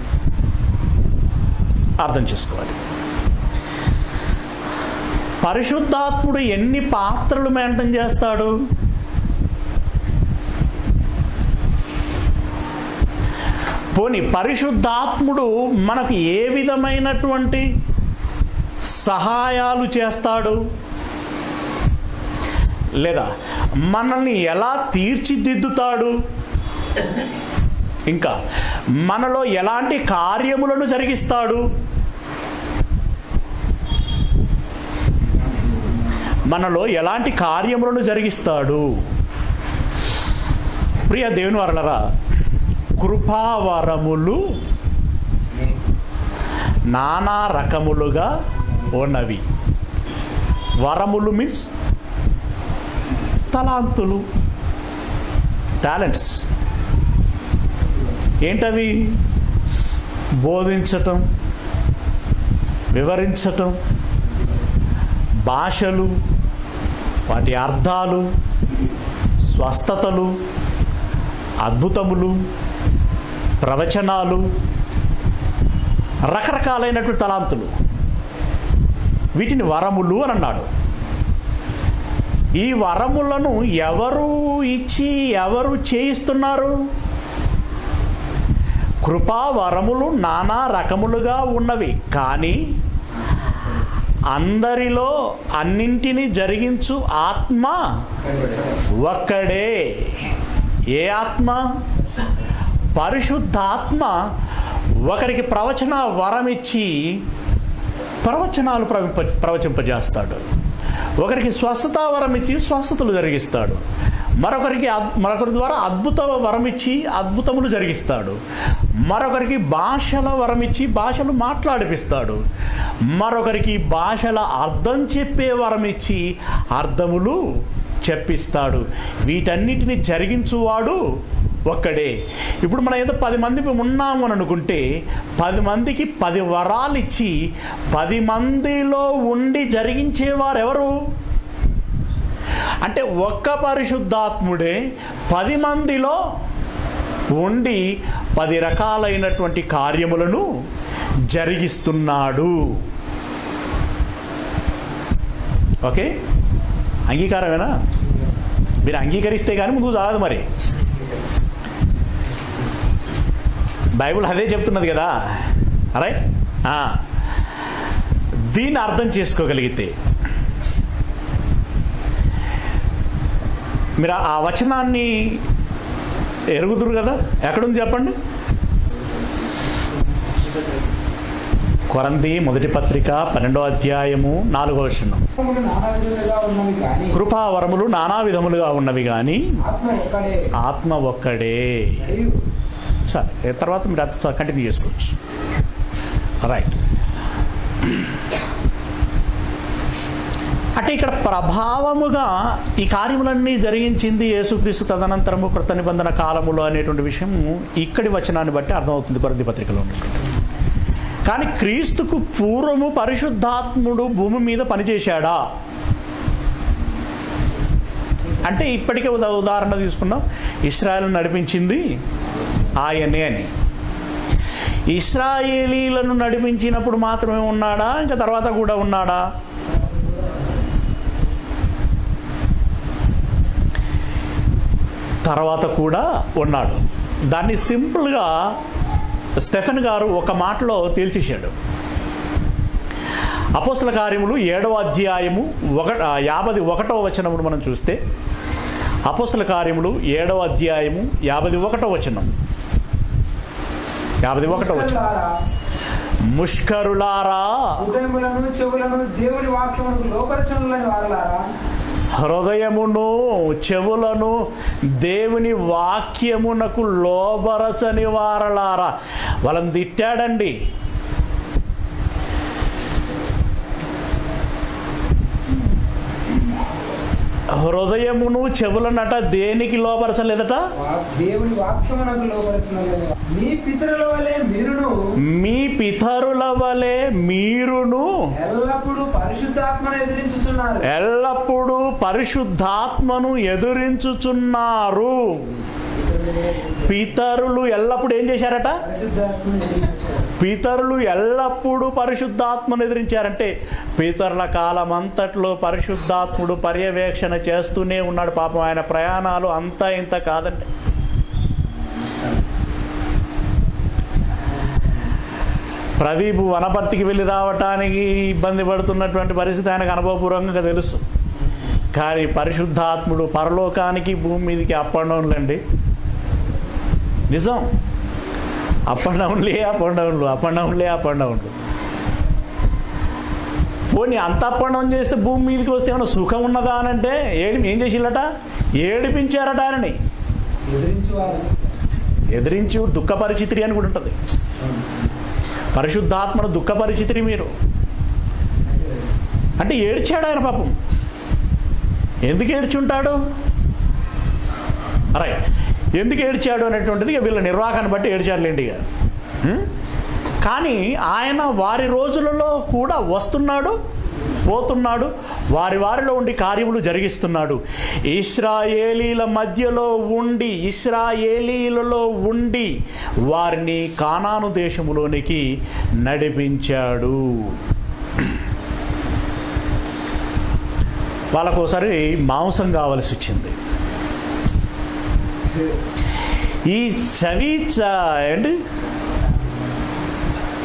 అర్థం చేసుకోవాలి. పరిశుద్ధాత్ముడు ఎన్ని పాత్రలు మెయింటైన్ చేస్తాడు? పోని పరిశుద్ధాత్ముడు మనకు ఏ విధమైనటువంటి సహాయాలు చేస్తాడు? లేదా మనల్ని ఎలా తీర్చిదిద్దుతాడు? ఇంకా మనలో ఎలాంటి కార్యములను జరిగిస్తాడు? మనలో ఎలాంటి కార్యములను జరిగిస్తాడు? ప్రియ దేవుని వరలరా కృపావరములు నానా రకములుగా ఉన్నవి. వరములు మీన్స్ తలాంతులు టాలెంట్స్ ఏంటవి బోధించటం వివరించటం భాషలు వాటి అర్థాలు స్వస్థతలు అద్భుతములు ప్రవచనాలు రకరకాలైనటువంటి తలాంతులు. వీటిని వరములు అని అన్నాడు. ఈ వరములను ఎవరు ఇచ్చి ఎవరు చేయిస్తున్నారు? కృపావరములు నానా రకములుగా ఉన్నవి. కానీ అందరిలో అన్నింటినీ జరిగించు ఆత్మ ఒక్కడే. ఏ ఆత్మ? పరిశుద్ధాత్మ ఒకరికి ప్రవచన వరం ఇచ్చి ప్రవచనాలు ప్రవింప ప్రవచింపజేస్తాడు. ఒకరికి స్వస్థత వరం ఇచ్చి స్వస్థతలు జరిగిస్తాడు. మరొకరికి మరొకరి ద్వారా అద్భుత వరం ఇచ్చి అద్భుతములు జరిగిస్తాడు. మరొకరికి భాషల వరం ఇచ్చి భాషలు మాట్లాడిపిస్తాడు. మరొకరికి భాషల అర్థం చెప్పే వరం ఇచ్చి అర్థములు చెప్పిస్తాడు. వీటన్నిటిని జరిగించువాడు ఒక్కడే. ఇప్పుడు మనం ఏదో పది మంది ఉన్నాము అని అనుకుంటే పది మందికి పది వరాలు ఇచ్చి పది మందిలో ఉండి జరిగించేవారు ఎవరు అంటే ఒక్క పరిశుద్ధాత్ముడే పది మందిలో ఉండి పది రకాలైనటువంటి కార్యములను జరిగిస్తున్నాడు. ఓకే? అంగీకారమేనా? మీరు అంగీకరిస్తే కానీ ముందుకు చాలదు మరి. బైబిల్ అదే చెప్తున్నది కదా. అరే దీన్ని అర్థం చేసుకోగలిగితే మీరు ఆ వచనాన్ని ఎరుగుదురు కదా? ఎక్కడుంది చెప్పండి? కొరంది మొదటి పత్రిక పన్నెండో అధ్యాయము నాలుగో వచనం. కృపావరములు నానా విధములుగా ఉన్నవి కానీ ఆత్మ ఒక్కడే. సరే తర్వాత మీరు అది కంటిన్యూ చేసుకోవచ్చు. రైట్ అంటే ఇక్కడ ప్రభావముగా ఈ కార్యములన్నీ జరిగించింది యేసుక్రీస్తు తదనంతరము కృత నిబంధన కాలములో అనేటువంటి విషయం ఇక్కడి వచనాన్ని బట్టి అర్థమవుతుంది కొరది పత్రికలో. కానీ క్రీస్తుకు పూర్వము పరిశుద్ధాత్ముడు భూమి మీద పనిచేశాడా? అంటే ఇప్పటికే ఉదా- ఉదాహరణ తీసుకున్నాం. ఇస్రాయల్ నడిపించింది ఆయనే అని. ఇస్రాయేలీలను నడిపించినప్పుడు మాత్రమే ఉన్నాడా? ఇంకా తర్వాత కూడా ఉన్నాడా? తర్వాత కూడా ఉన్నాడు. దాన్ని సింపుల్గా స్టెఫెన్ గారు ఒక మాటలో తేల్చేశాడు. అపోసల కార్యములు ఏడవ అధ్యాయము ఒక యాభై ఒకటో వచనమును మనం చూస్తే అపోసల కార్యములు ఏడవ అధ్యాయము యాభై ఒకటో వచనం. యాభై ఒకటో వచనం. ముష్కరులారా చెవులను దేవుని వాక్యములకు లోపరచనులని వారలారా హృదయమును చెవులను దేవుని వాక్యమునకు లోబరచని వారలారా వాళ్ళని తిట్టాడండి. హృదయమును చెవులనట దేనికి లోపరచలేదట వా- దేవుని వాక్యమునకు లోపరచనులని మీ పితరుల వలె మీరును మీ పితరుల వలె మీరును ఎల్లప్పుడూ పరిశుద్ధాత్మను ఎదిరించుచున్నారు. ఎల్లప్పుడూ పరిశుద్ధాత్మను ఎదురించుచున్నారు. పితరులు ఎల్లప్పుడూ ఏం చేశారట? పీతరులు పితరులు ఎల్లప్పుడూ పరిశుద్ధాత్మను ఎదిరించారంటే పితరుల కాలం అంతట్లో పరిశుద్ధాత్ముడు పర్యవేక్షణ చేస్తూనే ఉన్నాడు. పాపం ఆయన ప్రయాణాలు అంతా ఇంత కాదండి. ప్రదీప్ వనపర్తికి వెళ్ళి రావటానికి ఇబ్బంది పడుతున్నటువంటి పరిస్థితి ఆయనకు అనుభవపూర్వకంగా తెలుసు. కానీ పరిశుద్ధాత్ముడు పరలోకానికి భూమి మీదకి అప్ అండ్ డౌన్లండి నిజం. అప్ అండ్ డౌన్లే అప్ అండ్ డౌన్లు అప్ అండ్ డౌన్లే అప్ అండ్ డౌన్లు పోనీ అంత అప్ అండ్ డౌన్ చేస్తే భూమి మీదకి వస్తే ఏమైనా సుఖం ఉన్నదా అని అంటే ఏడి ఏం చేసిల్లట ఏడిపించారట ఆయనని. ఎదిరించి దుఃఖపరిచితిరి అని కూడా ఉంటుంది. పరిశుద్ధాత్మను దుఃఖపరిచితిరి మీరు. అంటే ఏడ్చాడు ఆయన పాపం. ఎందుకు ఏడ్చుంటాడు? రైట్ ఎందుకు ఏడ్చాడు అనేటువంటిది వీళ్ళ నిర్వాహాన్ని బట్టి ఏడ్చారులేండి ఇక. కానీ ఆయన వారి రోజులలో కూడా వస్తున్నాడు పోతున్నాడు వారి వారిలో ఉండి కార్యములు జరిగిస్తున్నాడు. ఇస్రాయేలీల మధ్యలో ఉండి ఇస్రాయేలీలలో ఉండి వారిని కానాను దేశములోనికి నడిపించాడు. వాళ్ళకు ఒకసారి మాంసం కావలసి వచ్చింది ఈ చవి అండ్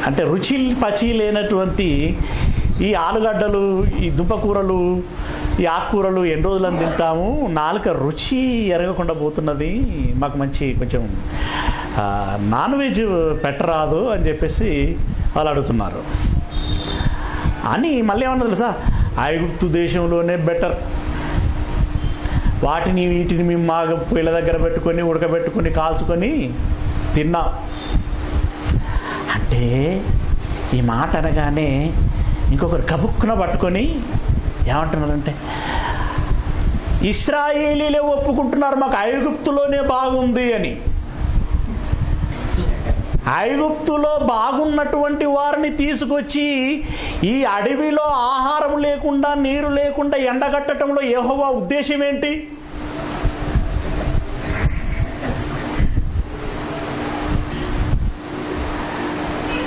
అంటే రుచి పచి లేనటువంటి ఈ ఆలుగడ్డలు ఈ దుంపకూరలు ఈ ఆకుకూరలు ఎన్ని రోజులని తింటాము? నాలుక రుచి ఎరగకుండా పోతున్నది. మాకు మంచి కొంచెం నాన్ వెజ్ పెట్టరాదు అని చెప్పేసి వాళ్ళు అడుగుతున్నారు. అని మళ్ళీ ఏమన్నా తెలుసా? ఐగుప్తు దేశంలోనే బెటర్ వాటిని వీటిని మేము మా పిల్ల దగ్గర పెట్టుకొని ఉడకబెట్టుకొని కాల్చుకొని తిన్నాం. అంటే ఈ మాట అనగానే ఇంకొకరు కబుక్కున పట్టుకొని ఏమంటున్నారంటే ఇస్రాయేలీలే ఒప్పుకుంటున్నారు మాకు ఐగుప్తులోనే బాగుంది అని. ఐగుప్తులో బాగున్నటువంటి వారిని తీసుకొచ్చి ఈ అడవిలో ఆహారం లేకుండా నీరు లేకుండా ఎండగట్టడంలో యెహోవా ఉద్దేశం ఏంటి?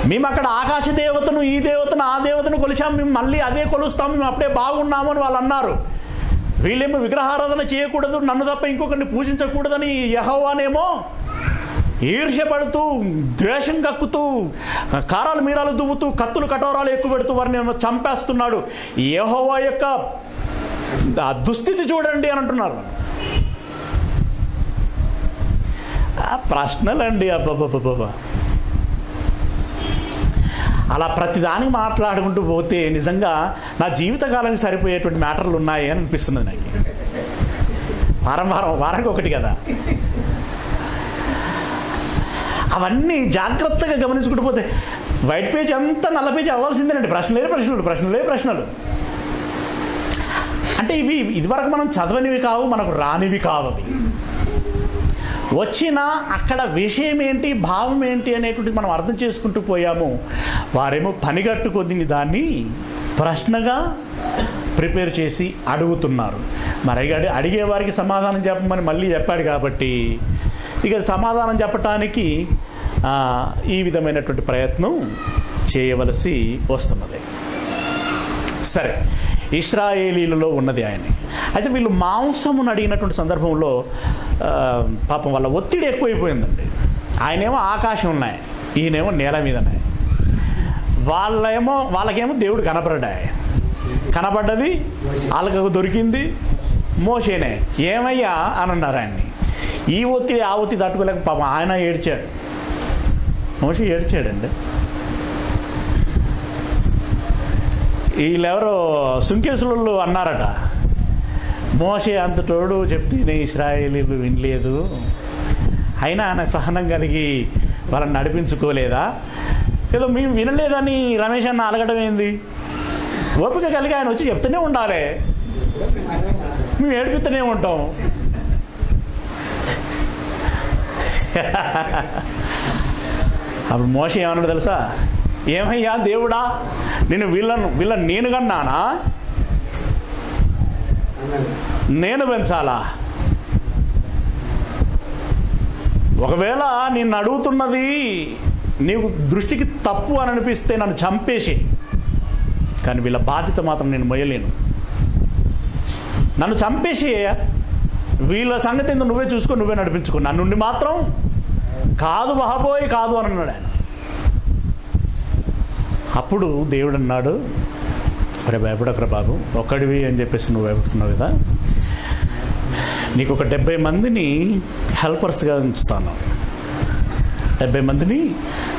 మేము అక్కడ ఆకాశ దేవతను ఈ దేవతను ఆ దేవతను కొలిచాం. మేము మళ్ళీ అదే కొలుస్తాం. మేము అప్పుడే బాగున్నాము అని వాళ్ళు అన్నారు. వీళ్ళేమో విగ్రహారాధన చేయకూడదు నన్ను తప్ప ఇంకొకరిని పూజించకూడదని యహోవానేమో ఈర్ష్యపడుతూ ద్వేషం కక్కుతూ కారాలు మీరాలు దువ్వుతూ కత్తులు కటోరాలు ఎక్కువ పెడుతూ వారిని చంపేస్తున్నాడు. ఏహోవా యొక్క దుస్థితి చూడండి అని అంటున్నారు. ఆ ప్రశ్నలండి అబ్బాబ్బాబ్బా అలా ప్రతిదానికి మాట్లాడుకుంటూ పోతే నిజంగా నా జీవితకాలానికి సరిపోయేటువంటి మ్యాటర్లు ఉన్నాయి అని అనిపిస్తుంది నాకు. వారం వారం వారానికి ఒకటి కదా. అవన్నీ జాగ్రత్తగా గమనించుకుంటూ పోతే వైట్ పేజ్ అంతా నల్ల పేజ్ అవ్వాల్సిందేనండి. ప్రశ్నలే ప్రశ్నలు ప్రశ్నలే ప్రశ్నలు. అంటే ఇవి ఇదివరకు మనం చదవనివి కావు మనకు రానివి కావు అవి. వచ్చిన అక్కడ విషయం ఏంటి భావం ఏంటి అనేటువంటిది మనం అర్థం చేసుకుంటూ పోయాము. వారేమో పనిగట్టుకొని దాన్ని ప్రశ్నగా ప్రిపేర్ చేసి అడుగుతున్నారు. మరి అడిగే అడిగే వారికి సమాధానం చెప్పమని మళ్ళీ చెప్పాడు కాబట్టి ఇక సమాధానం చెప్పటానికి ఈ విధమైనటువంటి ప్రయత్నం చేయవలసి వస్తున్నది. సరే ఇస్రాయేలీలలో ఉన్నది ఆయన. అయితే వీళ్ళు మాంసమును అడిగినటువంటి సందర్భంలో పాపం వల్ల ఒత్తిడి ఎక్కువైపోయిందండి. ఆయనేమో ఆకాశం ఉన్నాయి ఈయనేమో నేల మీద ఉన్నాయి. వాళ్ళేమో వాళ్ళకేమో దేవుడు కనపడ్డాయి. కనపడ్డది వాళ్ళకు దొరికింది మోసేనే. ఏమయ్యా? అని అన్నారు ఆయన్ని. ఈ ఒత్తిడి ఆ ఒత్తిడి తట్టుకోలేక పాపం ఆయన ఏడ్చాడు. మోషి ఏడ్చాడండి. వీళ్ళెవరో సుంకేసులు అన్నారట. మోసే అంతటోడు చెప్తే ఇస్రాయేలీలు వినలేదు. అయినా ఆయన సహనం కలిగి వాళ్ళని నడిపించుకోలేదా? ఏదో మేము వినలేదని రమేష్ అన్న అలగడం ఏంది? ఓపిక కలిగి ఆయన వచ్చి చెప్తూనే ఉండాలి. మేము ఏడిపిస్తూనే ఉంటాం. అప్పుడు మోస ఏమన్నాడు తెలుసా? ఏమయ్యా దేవుడా నేను వీళ్ళను వీళ్ళని నేను కన్నానా? నేను పెంచాలా? ఒకవేళ నిన్ను అడుగుతున్నది నీకు దృష్టికి తప్పు అని అనిపిస్తే నన్ను చంపేసి కానీ వీళ్ళ బాధ్యత మాత్రం నేను మొయ్యలేను నన్ను చంపేసి వీళ్ళ సంగతి నువ్వే చూసుకొని నువ్వే నడిపించుకో. నన్నుండి మాత్రం కాదు మహాబోయ్ కాదు అని అన్నాడు ఆయన. అప్పుడు దేవుడు అన్నాడు అరే భయపడకరా బాబు ఒక్కడివి అని చెప్పేసి నువ్వు భయపడుతున్నావు కదా. నీకు ఒక డెబ్బై మందిని హెల్పర్స్గా ఉంచుతాను. డెబ్బై మందిని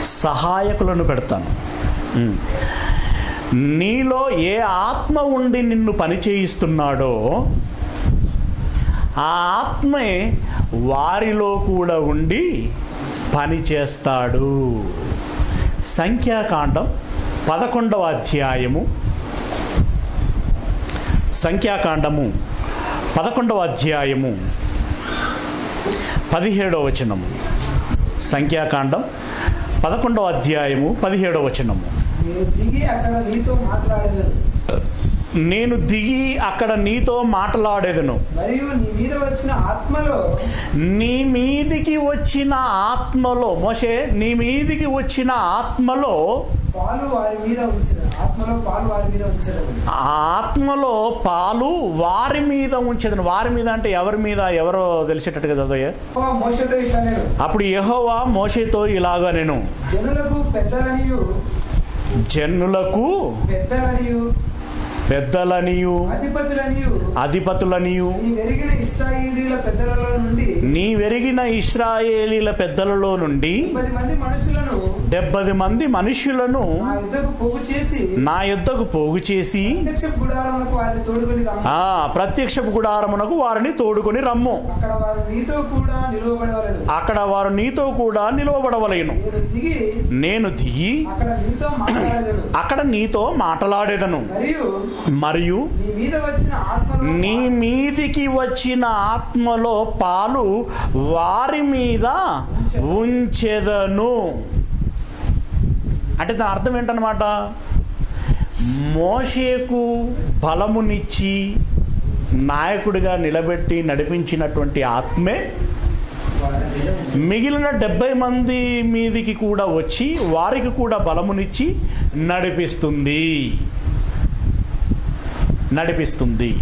సహాయకులను పెడతాను. నీలో ఏ ఆత్మ ఉండి నిన్ను పని చేయిస్తున్నాడో ఆ ఆత్మే వారిలో కూడా ఉండి పని చేస్తాడు. సంఖ్యాకాండం పదకొండవ అధ్యాయము. సంఖ్యాకాండము పదకొండవ అధ్యాయము. పదిహేడవ వచనము. సంఖ్యాకాండం పదకొండవ అధ్యాయము పదిహేడవ వచనము. నేను దిగి అక్కడ నీతో మాట్లాడేదను. మరియు నీ మీద వచ్చిన ఆత్మలో నీ మీదికి వచ్చిన ఆత్మలో మోషే నీ మీదికి వచ్చిన ఆత్మలో పాలు వారి మీద ఉంచదు ఆత్మలో పాలు వారి మీద ఉంచదు ఆ ఆత్మలో పాలు వారి మీద ఉంచేదని. వారి మీద అంటే ఎవరి మీద? ఎవరో తెలిసేటట్టుగా చదవయ్యా. అప్పుడు యెహోవా మోషేతో ఇలాగా నేను. జనులకు పెద్దలనియు. జనులకు పెద్దలనియు. పెద్దలనియు అధిపతులనియు. నీ వెరిగిన ఇస్రాయేలీల పెద్దలలో నుండి పది మంది మనుషులను నా యుద్ధకు పోగు చేసి ఆ ప్రత్యక్ష గుడారమునకు వారిని తోడుకొని రమ్ము. అక్కడ వారు నీతో కూడా నిలువబడవలను. అక్కడ వారు నీతో కూడా నిలవబడవలేను. నేను దిగి అక్కడ నీతో మాట్లాడేదను. మరియు నీ మీద వచ్చిన ఆత్మలో నీ మీదికి వచ్చిన ఆత్మలో పాలు వారి మీద ఉంచెదను. అంటే దాని అర్థం ఏంటనమాట మోషేకు బలమునిచ్చి నాయకుడిగా నిలబెట్టి నడిపించినటువంటి ఆత్మే. మిగిలిన డెబ్బై మంది మీదికి కూడా వచ్చి వారికి కూడా బలమునిచ్చి నడిపిస్తుంది. నడిపిస్తుంది.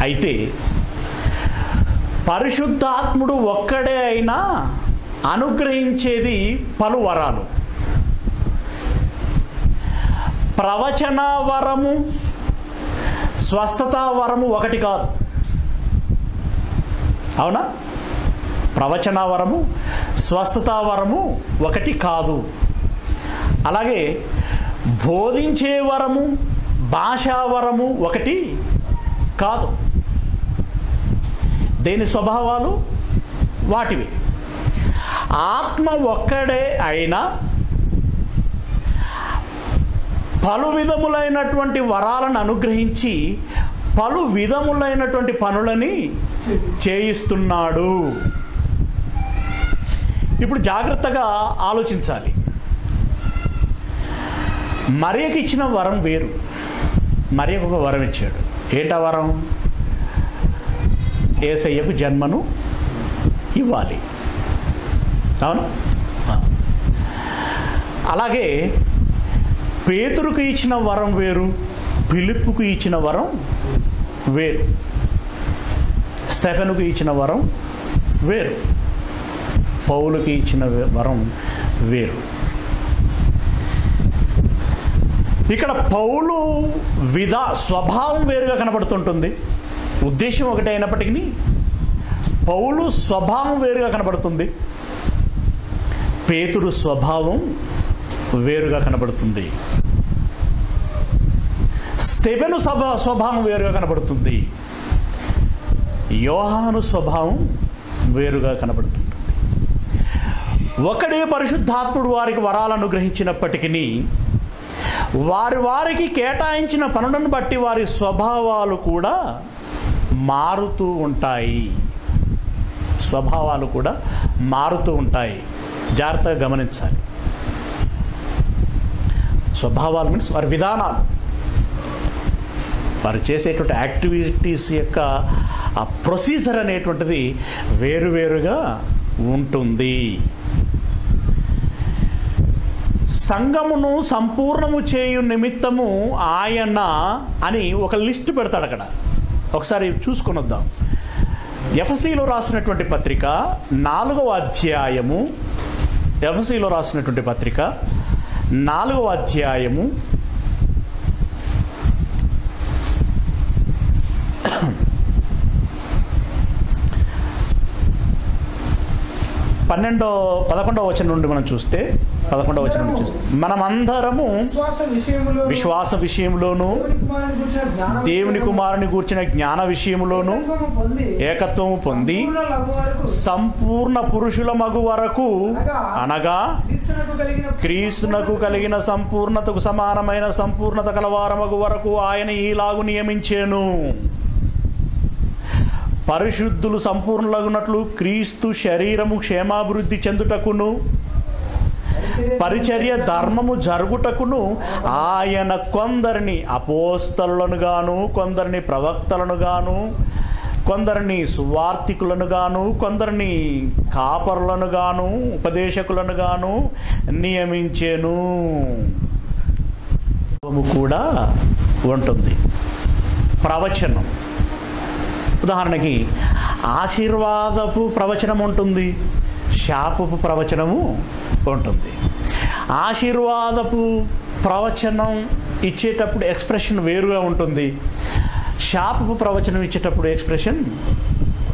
అయితే పరిశుద్ధాత్ముడు ఒక్కడే అయినా అనుగ్రహించేది పలు వరాలు. ప్రవచన వరము స్వస్థత వరము ఒకటి కాదు. అవునా? ప్రవచన వరము స్వస్థత వరము ఒకటి కాదు. అలాగే బోధించే వరము భాషావరము ఒకటి కాదు. దేని స్వభావాలు? వాటివి. ఆత్మ ఒక్కడే అయినా పలు విధములైనటువంటి వరాలను అనుగ్రహించి పలు విధములైనటువంటి పనులని చేయిస్తున్నాడు. ఇప్పుడు జాగ్రత్తగా ఆలోచించాలి. మరియకి ఇచ్చిన వరం వేరు. మరియకు ఒక వరం ఇచ్చాడు. ఏటా వరం? ఏసయ్యకు జన్మను ఇవ్వాలి. అవును? అలాగే పేతురుకు ఇచ్చిన వరం వేరు పిలుపుకు ఇచ్చిన వరం వేరు. స్టెఫెన్కు ఇచ్చిన వరం వేరు. పౌలుకి ఇచ్చిన వరం వేరు. ఇక్కడ పౌలు విధా స్వభావం వేరుగా కనబడుతుంటుంది. ఉద్దేశం ఒకటే అయినప్పటికీ పౌలు స్వభావం వేరుగా కనబడుతుంది. పేతుడు స్వభావం వేరుగా కనబడుతుంది. స్థెబెను స్వభా స్వభావం వేరుగా కనబడుతుంది. యోహాను స్వభావం వేరుగా కనబడుతుంది. ఒకడే పరిశుద్ధాత్ముడు వారికి వరాలను గ్రహించినప్పటికీ వారి వారికి కేటాయించిన పనులను బట్టి వారి స్వభావాలు కూడా మారుతూ ఉంటాయి. స్వభావాలు కూడా మారుతూ ఉంటాయి. జాగ్రత్తగా గమనించాలి. స్వభావాలు మీన్స్ వారి విధానాలు. వారు చేసేటువంటి యాక్టివిటీస్ యొక్క ఆ ప్రొసీజర్ అనేటువంటిది వేరువేరుగా ఉంటుంది. సంఘమును సంపూర్ణము చేయు నిమిత్తము ఆయన అని ఒక లిస్ట్ పెడతాడు అక్కడ. ఒకసారి చూసుకొని వద్దాం ఎఫ్ఎస్సిలో రాసినటువంటి పత్రిక నాలుగవ అధ్యాయము. ఎఫ్ఎస్సిలో రాసినటువంటి పత్రిక నాలుగవ అధ్యాయము. పన్నెండో పదకొండవ వచనం నుండి మనం చూస్తే పదకొండవ వచనం నుండి మనమందరము విశ్వాస విషయంలోను దేవుని కుమారుని గూర్చిన జ్ఞాన విషయంలోను ఏకత్వము పొంది సంపూర్ణ పురుషుల మగు వరకు అనగా క్రీస్తునకు కలిగిన సంపూర్ణతకు సమానమైన సంపూర్ణత కలవారమగు వరకు ఆయన ఈలాగు నియమించేను. పరిశుద్ధులు సంపూర్ణలగునట్లు క్రీస్తు శరీరము క్షేమాభివృద్ధి చెందుటకును పరిచర్య ధర్మము జరుగుటకును ఆయన కొందరిని అపోస్తలను గాను కొందరిని ప్రవక్తలను గాను కొందరిని సువార్థికులను గాను కొందరిని కాపరులను గాను ఉపదేశకులను గాను నియమించేను. కూడా ఉంటుంది. ప్రవచనం. ఉదాహరణకి ఆశీర్వాదపు ప్రవచనం ఉంటుంది. శాపపు ప్రవచనము ఉంటుంది. ఆశీర్వాదపు ప్రవచనం ఇచ్చేటప్పుడు ఎక్స్ప్రెషన్ వేరుగా ఉంటుంది. శాపపు ప్రవచనం ఇచ్చేటప్పుడు ఎక్స్ప్రెషన్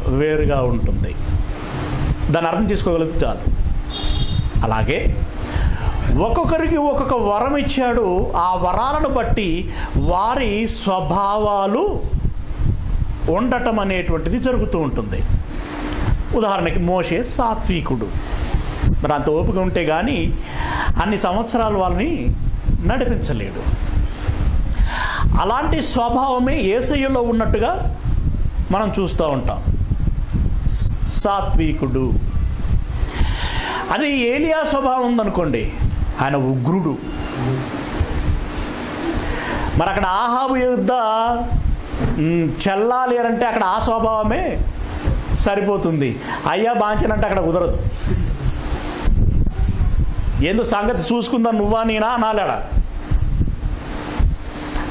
వేరుగా ఉంటుంది. దాన్ని అర్థం చేసుకోగలిగితే చాలు. అలాగే ఒక్కొక్కరికి ఒక్కొక్క వరం ఇచ్చాడు. ఆ వరాలను బట్టి వారి స్వభావాలు ఉండటం అనేటువంటిది జరుగుతూ ఉంటుంది. ఉదాహరణకి మోషే సాత్వికుడు. మరి అంత ఓపిక ఉంటే కానీ అన్ని సంవత్సరాలు వాళ్ళని నడిపించలేడు. అలాంటి స్వభావమే ఏసయ్యలో ఉన్నట్టుగా మనం చూస్తూ ఉంటాం. సాత్వికుడు. అది ఏలియా స్వభావం ఉందనుకోండి ఆయన ఉగ్రుడు. మరి అక్కడ ఆహాబు యుద్ధ చెల్లాలి అంటే అక్కడ ఆ స్వభావమే సరిపోతుంది. అయ్యా బాంచనంటే అక్కడ కుదరదు. ఏందో సంగతి చూసుకుందాం నువ్వా నేనా అనాలాడ.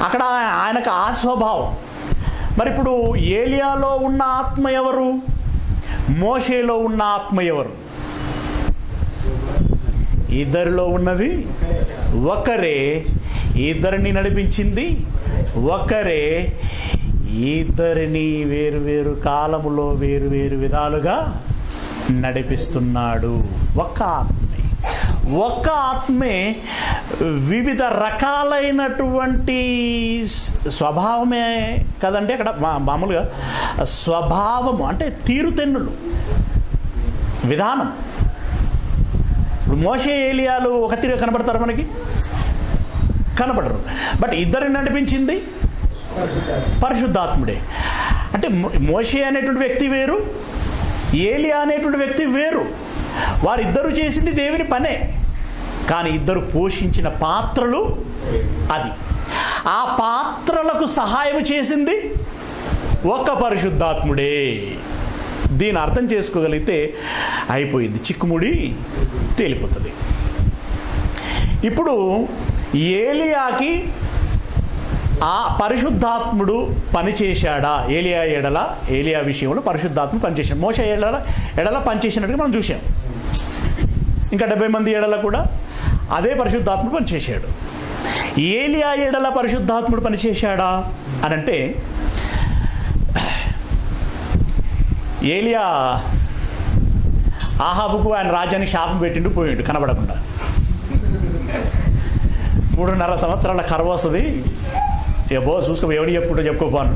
అక్కడ ఆయనకు ఆ స్వభావం. మరి ఇప్పుడు ఏలియాలో ఉన్న ఆత్మ ఎవరు? మోషేలో ఉన్న ఆత్మ ఎవరు? ఇద్దరిలో ఉన్నది ఒకరే. ఇద్దరిని నడిపించింది ఒకరే. ఇద్దరిని వేరు వేరు కాలములో వేరువేరు విధాలుగా నడిపిస్తున్నాడు. ఒక్క ఆత్మే. ఒక్క ఆత్మే వివిధ రకాలైనటువంటి స్వభావమే కదంటే అక్కడ మా- మామూలుగా స్వభావము అంటే తీరుతెన్నులు. విధానం. ఇప్పుడు మోసే ఏలియాలు ఒక తీరు కనబడతారు మనకి? కనబడరు. బట్ ఇద్దరిని నడిపించింది పరిశుద్ధాత్ముడే. అంటే మోషి మోషే అనేటువంటి వ్యక్తి వేరు ఏలియా అనేటువంటి వ్యక్తి వేరు. వారిద్దరూ చేసింది దేవుని పనే. కానీ ఇద్దరు పోషించిన పాత్రలు అది. ఆ పాత్రలకు సహాయం చేసింది ఒక్క పరిశుద్ధాత్ముడే. దీని అర్థం చేసుకోగలిగితే అయిపోయింది. చిక్కుముడి తేలిపోతుంది. ఇప్పుడు ఏలియాకి ఆ పరిశుద్ధాత్ముడు పనిచేశాడా? ఏలియా ఎడల ఏలియా విషయంలో పరిశుద్ధాత్ముడు పనిచేశాడు. మోస ఎడల ఎడల పనిచేసినట్టుగా మనం చూసాం ఇంకా డెబ్బై మంది ఎడల కూడా అదే పరిశుద్ధాత్ముడు పనిచేశాడు. ఏలియా ఎడల పరిశుద్ధాత్ముడు పనిచేశాడా? అని అంటే ఏలియా ఆహాబుకు ఆయన రాజ్యానికి శాపం పెట్టిండు పోయిండు కనబడకుండా. మూడున్నర సంవత్సరాల కరువు వస్తుంది. ఏబో చూసుకో ఎవడు చెప్పుకుంటూ చెప్పుకోపోను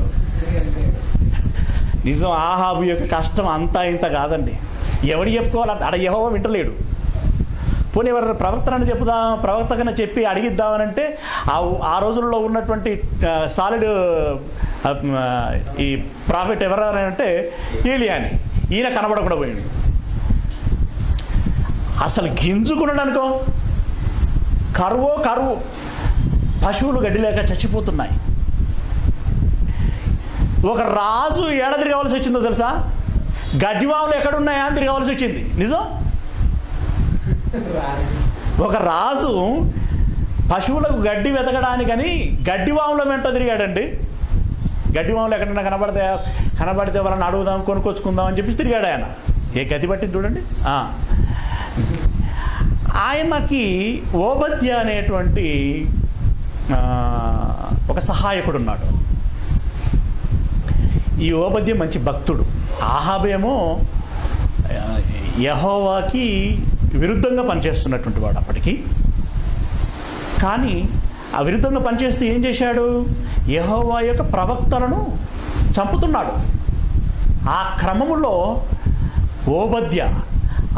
నిజం ఆహాబు యొక్క కష్టం అంతా ఇంత కాదండి. ఎవడు చెప్పుకోవాలి అక్కడ యహో వింటలేడు. పోనీ ఎవరు ప్రవర్తనని చెప్పుదా ప్రవర్తకన చెప్పి అడిగిద్దామనంటే ఆ ఆ రోజుల్లో ఉన్నటువంటి సాలిడ్ ఈ ప్రాఫిట్ ఎవరంటే ఏలియా అని ఈయన కనబడకుండా పోయిండు. అసలు గింజుకున్నాడు అనుకో. కరువో కరువు. పశువులు గడ్డి లేక చచ్చిపోతున్నాయి. ఒక రాజు ఏడ తిరగవలసి వచ్చిందో తెలుసా? గడ్డివాములు ఎక్కడున్నాయా అని తిరగవలసి వచ్చింది. నిజం? ఒక రాజు పశువులకు గడ్డి వెతకడానికని గడ్డివాముల వెంట తిరిగాడండి. గడ్డివాములు ఎక్కడైనా కనబడితే కనబడితే వాళ్ళని అడుగుదాం కొనుక్కొచ్చుకుందాం అని చెప్పి తిరిగాడు ఆయన. ఏ గతి పట్టింది చూడండి. ఆయనకి ఓబద్య అనేటువంటి ఒక సహాయకుడు ఉన్నాడు. ఈ ఓబద్య మంచి భక్తుడు. ఆహాబేమో యహోవాకి విరుద్ధంగా పనిచేస్తున్నటువంటి వాడు అప్పటికి. కానీ ఆ విరుద్ధంగా పనిచేస్తూ ఏం చేశాడు? యహోవా యొక్క ప్రవక్తలను చంపుతున్నాడు. ఆ క్రమములో ఓబద్య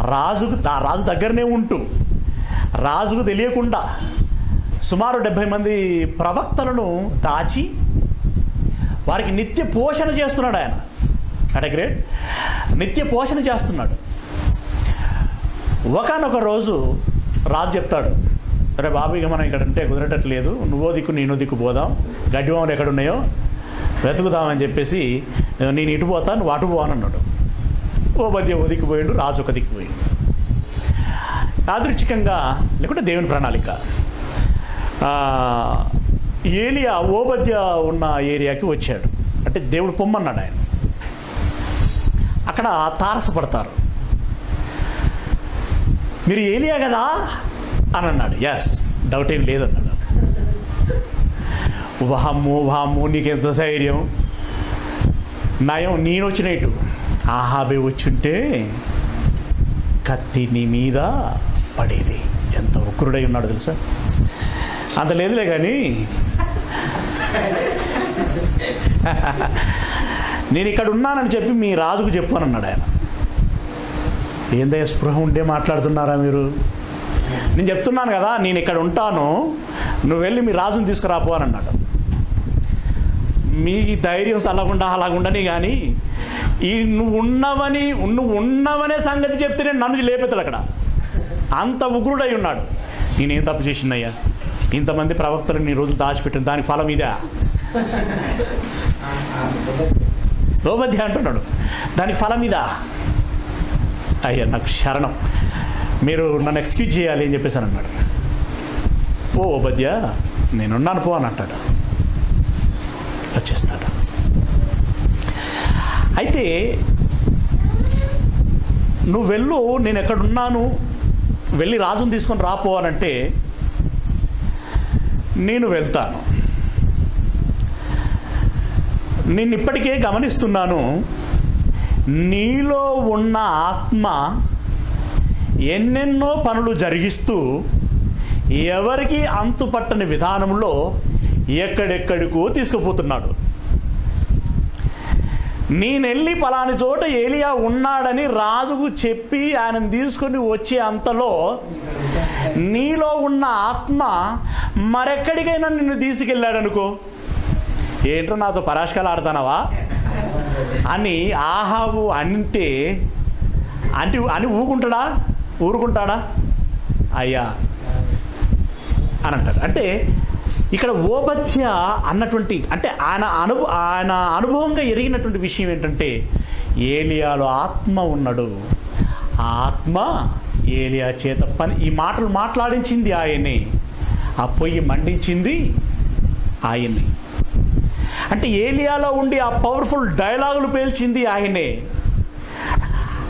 రాజుకు ఆ రాజు దగ్గరనే ఉంటూ రాజుకు తెలియకుండా సుమారు డెబ్భై మంది ప్రవక్తలను దాచి వారికి నిత్య పోషణ చేస్తున్నాడు ఆయన. అంటే గ్రేట్ నిత్య పోషణ చేస్తున్నాడు. ఒకనొక రోజు రాజు చెప్తాడు అరే బాబు ఇక మనం ఇక్కడ ఉంటే కుదరటట్లేదు. నువ్వో దిక్కు నేను దిక్కు పోదాం. గడ్డివాములు ఎక్కడున్నాయో వెతుకుదామని చెప్పేసి నేను ఇటు పోతా నువ్వు అటు పో అని అన్నాడు. ఓ మధ్య ఓ దిక్కు పోయాడు రాజు ఒక దిక్కు పోయాడు. యాదృచ్ఛికంగా లేకుంటే దేవుని ప్రణాళిక. ఏలియా ఓబద్య ఉన్న ఏరియాకి వచ్చాడు. అంటే దేవుడు పొమ్మన్నాడు ఆయన. అక్కడ తారసపడతారు. మీరు ఏలియా కదా? అని అన్నాడు. ఎస్ డౌట్ ఏం లేదన్నాడు వాము వాము నీకెంత ధైర్యం? నయం నేను వచ్చినట్టు ఆహాబే వచ్చుంటే కత్తి నీ మీద పడేది. ఎంత ఉగ్రుడై ఉన్నాడు తెలుసా? అంత లేదులే కానీ నేను ఇక్కడ ఉన్నానని చెప్పి మీ రాజుకు చెప్పాను అన్నాడు ఆయన. ఏందయ్య స్పృహ ఉంటే మాట్లాడుతున్నారా మీరు? నేను చెప్తున్నాను కదా నేను ఇక్కడ ఉంటాను నువ్వు వెళ్ళి మీ రాజుని తీసుకురాపో అని అన్నాడు. మీ ధైర్యం అలాగుండా అలాగుండని కానీ ఈ నువ్వు ఉన్నవని నువ్వు ఉన్నవనే సంగతి చెప్తేనే నన్ను లేపెత్తాడు అక్కడ. అంత ఉగ్రుడై ఉన్నాడు. నేనేం తప్పు చేసినయ్యా ఇంతమంది ప్రవక్తలు నీ రోజులు దాచిపెట్టిన దాని ఫలం ఇదా? లోబద్య అంటున్నాడు. దాని ఫలం ఇదా? అయ్యా నాకు శరణం. మీరు నన్ను ఎక్స్క్యూజ్ చేయాలి అని చెప్పేసి అన్నాడు. పో ఓబద్య నేనున్నాను పో అని అంటాడు. వచ్చేస్తాడు. అయితే నువ్వు వెళ్ళు నేను ఎక్కడున్నాను వెళ్ళి రాజుని తీసుకొని రాపో అని అంటే నేను వెళ్తాను నేను ఇప్పటికే గమనిస్తున్నాను. నీలో ఉన్న ఆత్మ ఎన్నెన్నో పనులు జరిగిస్తూ ఎవరికి అంతుపట్టని విధానంలో ఎక్కడెక్కడికో తీసుకుపోతున్నాడు. నేనెళ్ళి పలాని చోట ఏలియా ఉన్నాడని రాజుకు చెప్పి ఆయనను తీసుకొని వచ్చే అంతలో నీలో ఉన్న ఆత్మ మరెక్కడికైనా నిన్ను తీసుకెళ్ళాడు అనుకో ఏంటో నాతో పరాష్కాలు ఆడుతానవా అని ఆహాబు అంటే అంటే అని ఊరుకుంటాడా ఊరుకుంటాడా? అయ్యా. అని అంటారు అంటే ఇక్కడ ఓబత్య అన్నటువంటి అంటే ఆయన అను ఆయన అనుభవంగా ఎరిగినటువంటి విషయం ఏంటంటే ఏలియాలో ఆత్మ ఉన్నాడు. ఆత్మ ఏలియా చేత పని ఈ మాటలు మాట్లాడించింది ఆయనే. ఆ పొయ్యి మండించింది ఆయన్ని అంటే ఏలియాలో ఉండి ఆ పవర్ఫుల్ డైలాగులు పేల్చింది ఆయనే.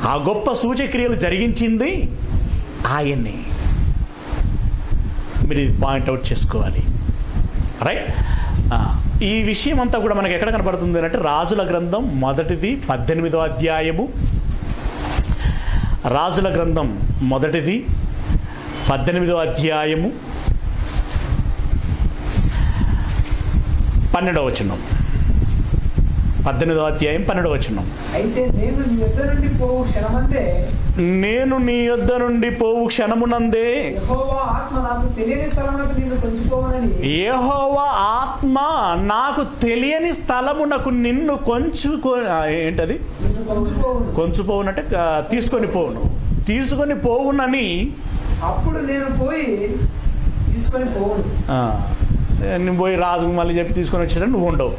ఆ గొప్ప సూచక్రియలు జరిగించింది ఆయన్ని మీరు ఇది పాయింట్అవుట్ చేసుకోవాలి. రైట్? ఈ విషయం అంతా కూడా మనకు ఎక్కడ కనపడుతుంది అంటే రాజుల గ్రంథం మొదటిది పద్దెనిమిదో అధ్యాయము రాజుల గ్రంథం మొదటిది పద్దెనిమిదో అధ్యాయము పన్నెండవ వచనం. పద్దెనిమిదో అధ్యాయం పన్నెండవ వచనం. అయితే నేను నీ యొద్ద నుండి పోవు క్షణమునందే. యెహోవా ఆత్మ నాకు తెలియని స్థలమునకు నిన్ను కొంచుకో ఏంటది? కొంచుపోవునంటే తీసుకొని పోవును. తీసుకొని పోవునని. అప్పుడు నేను పోయి తీసుకొని పోవును. నేను పోయి రాజు మళ్ళీ చెప్పి తీసుకొని వచ్చాడు నువ్వు ఉండవు.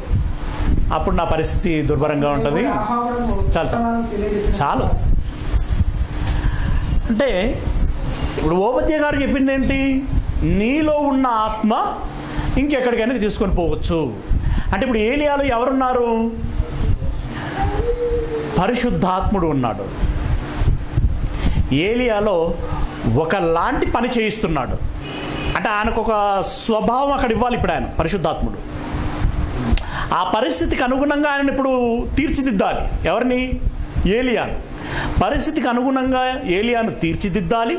అప్పుడు నా పరిస్థితి దుర్భరంగా ఉంటుంది. చాలు, చాలు. చాలు. అంటే ఇప్పుడు ఓపత్య గారు చెప్పింది ఏంటి నీలో ఉన్న ఆత్మ ఇంకెక్కడికైనా తీసుకొని పోవచ్చు. అంటే ఇప్పుడు ఏలియాలో ఎవరున్నారు? పరిశుద్ధాత్ముడు ఉన్నాడు. ఏలియాలో ఒకలాంటి పని చేయిస్తున్నాడు. అంటే ఆయనకు ఒక స్వభావం అక్కడ ఇవ్వాలి ఇప్పుడు ఆయన పరిశుద్ధాత్ముడు. ఆ పరిస్థితికి అనుగుణంగా ఆయన ఇప్పుడు తీర్చిదిద్దాలి. ఎవరిని? ఏలియాను. పరిస్థితికి అనుగుణంగా ఏలియాను తీర్చిదిద్దాలి.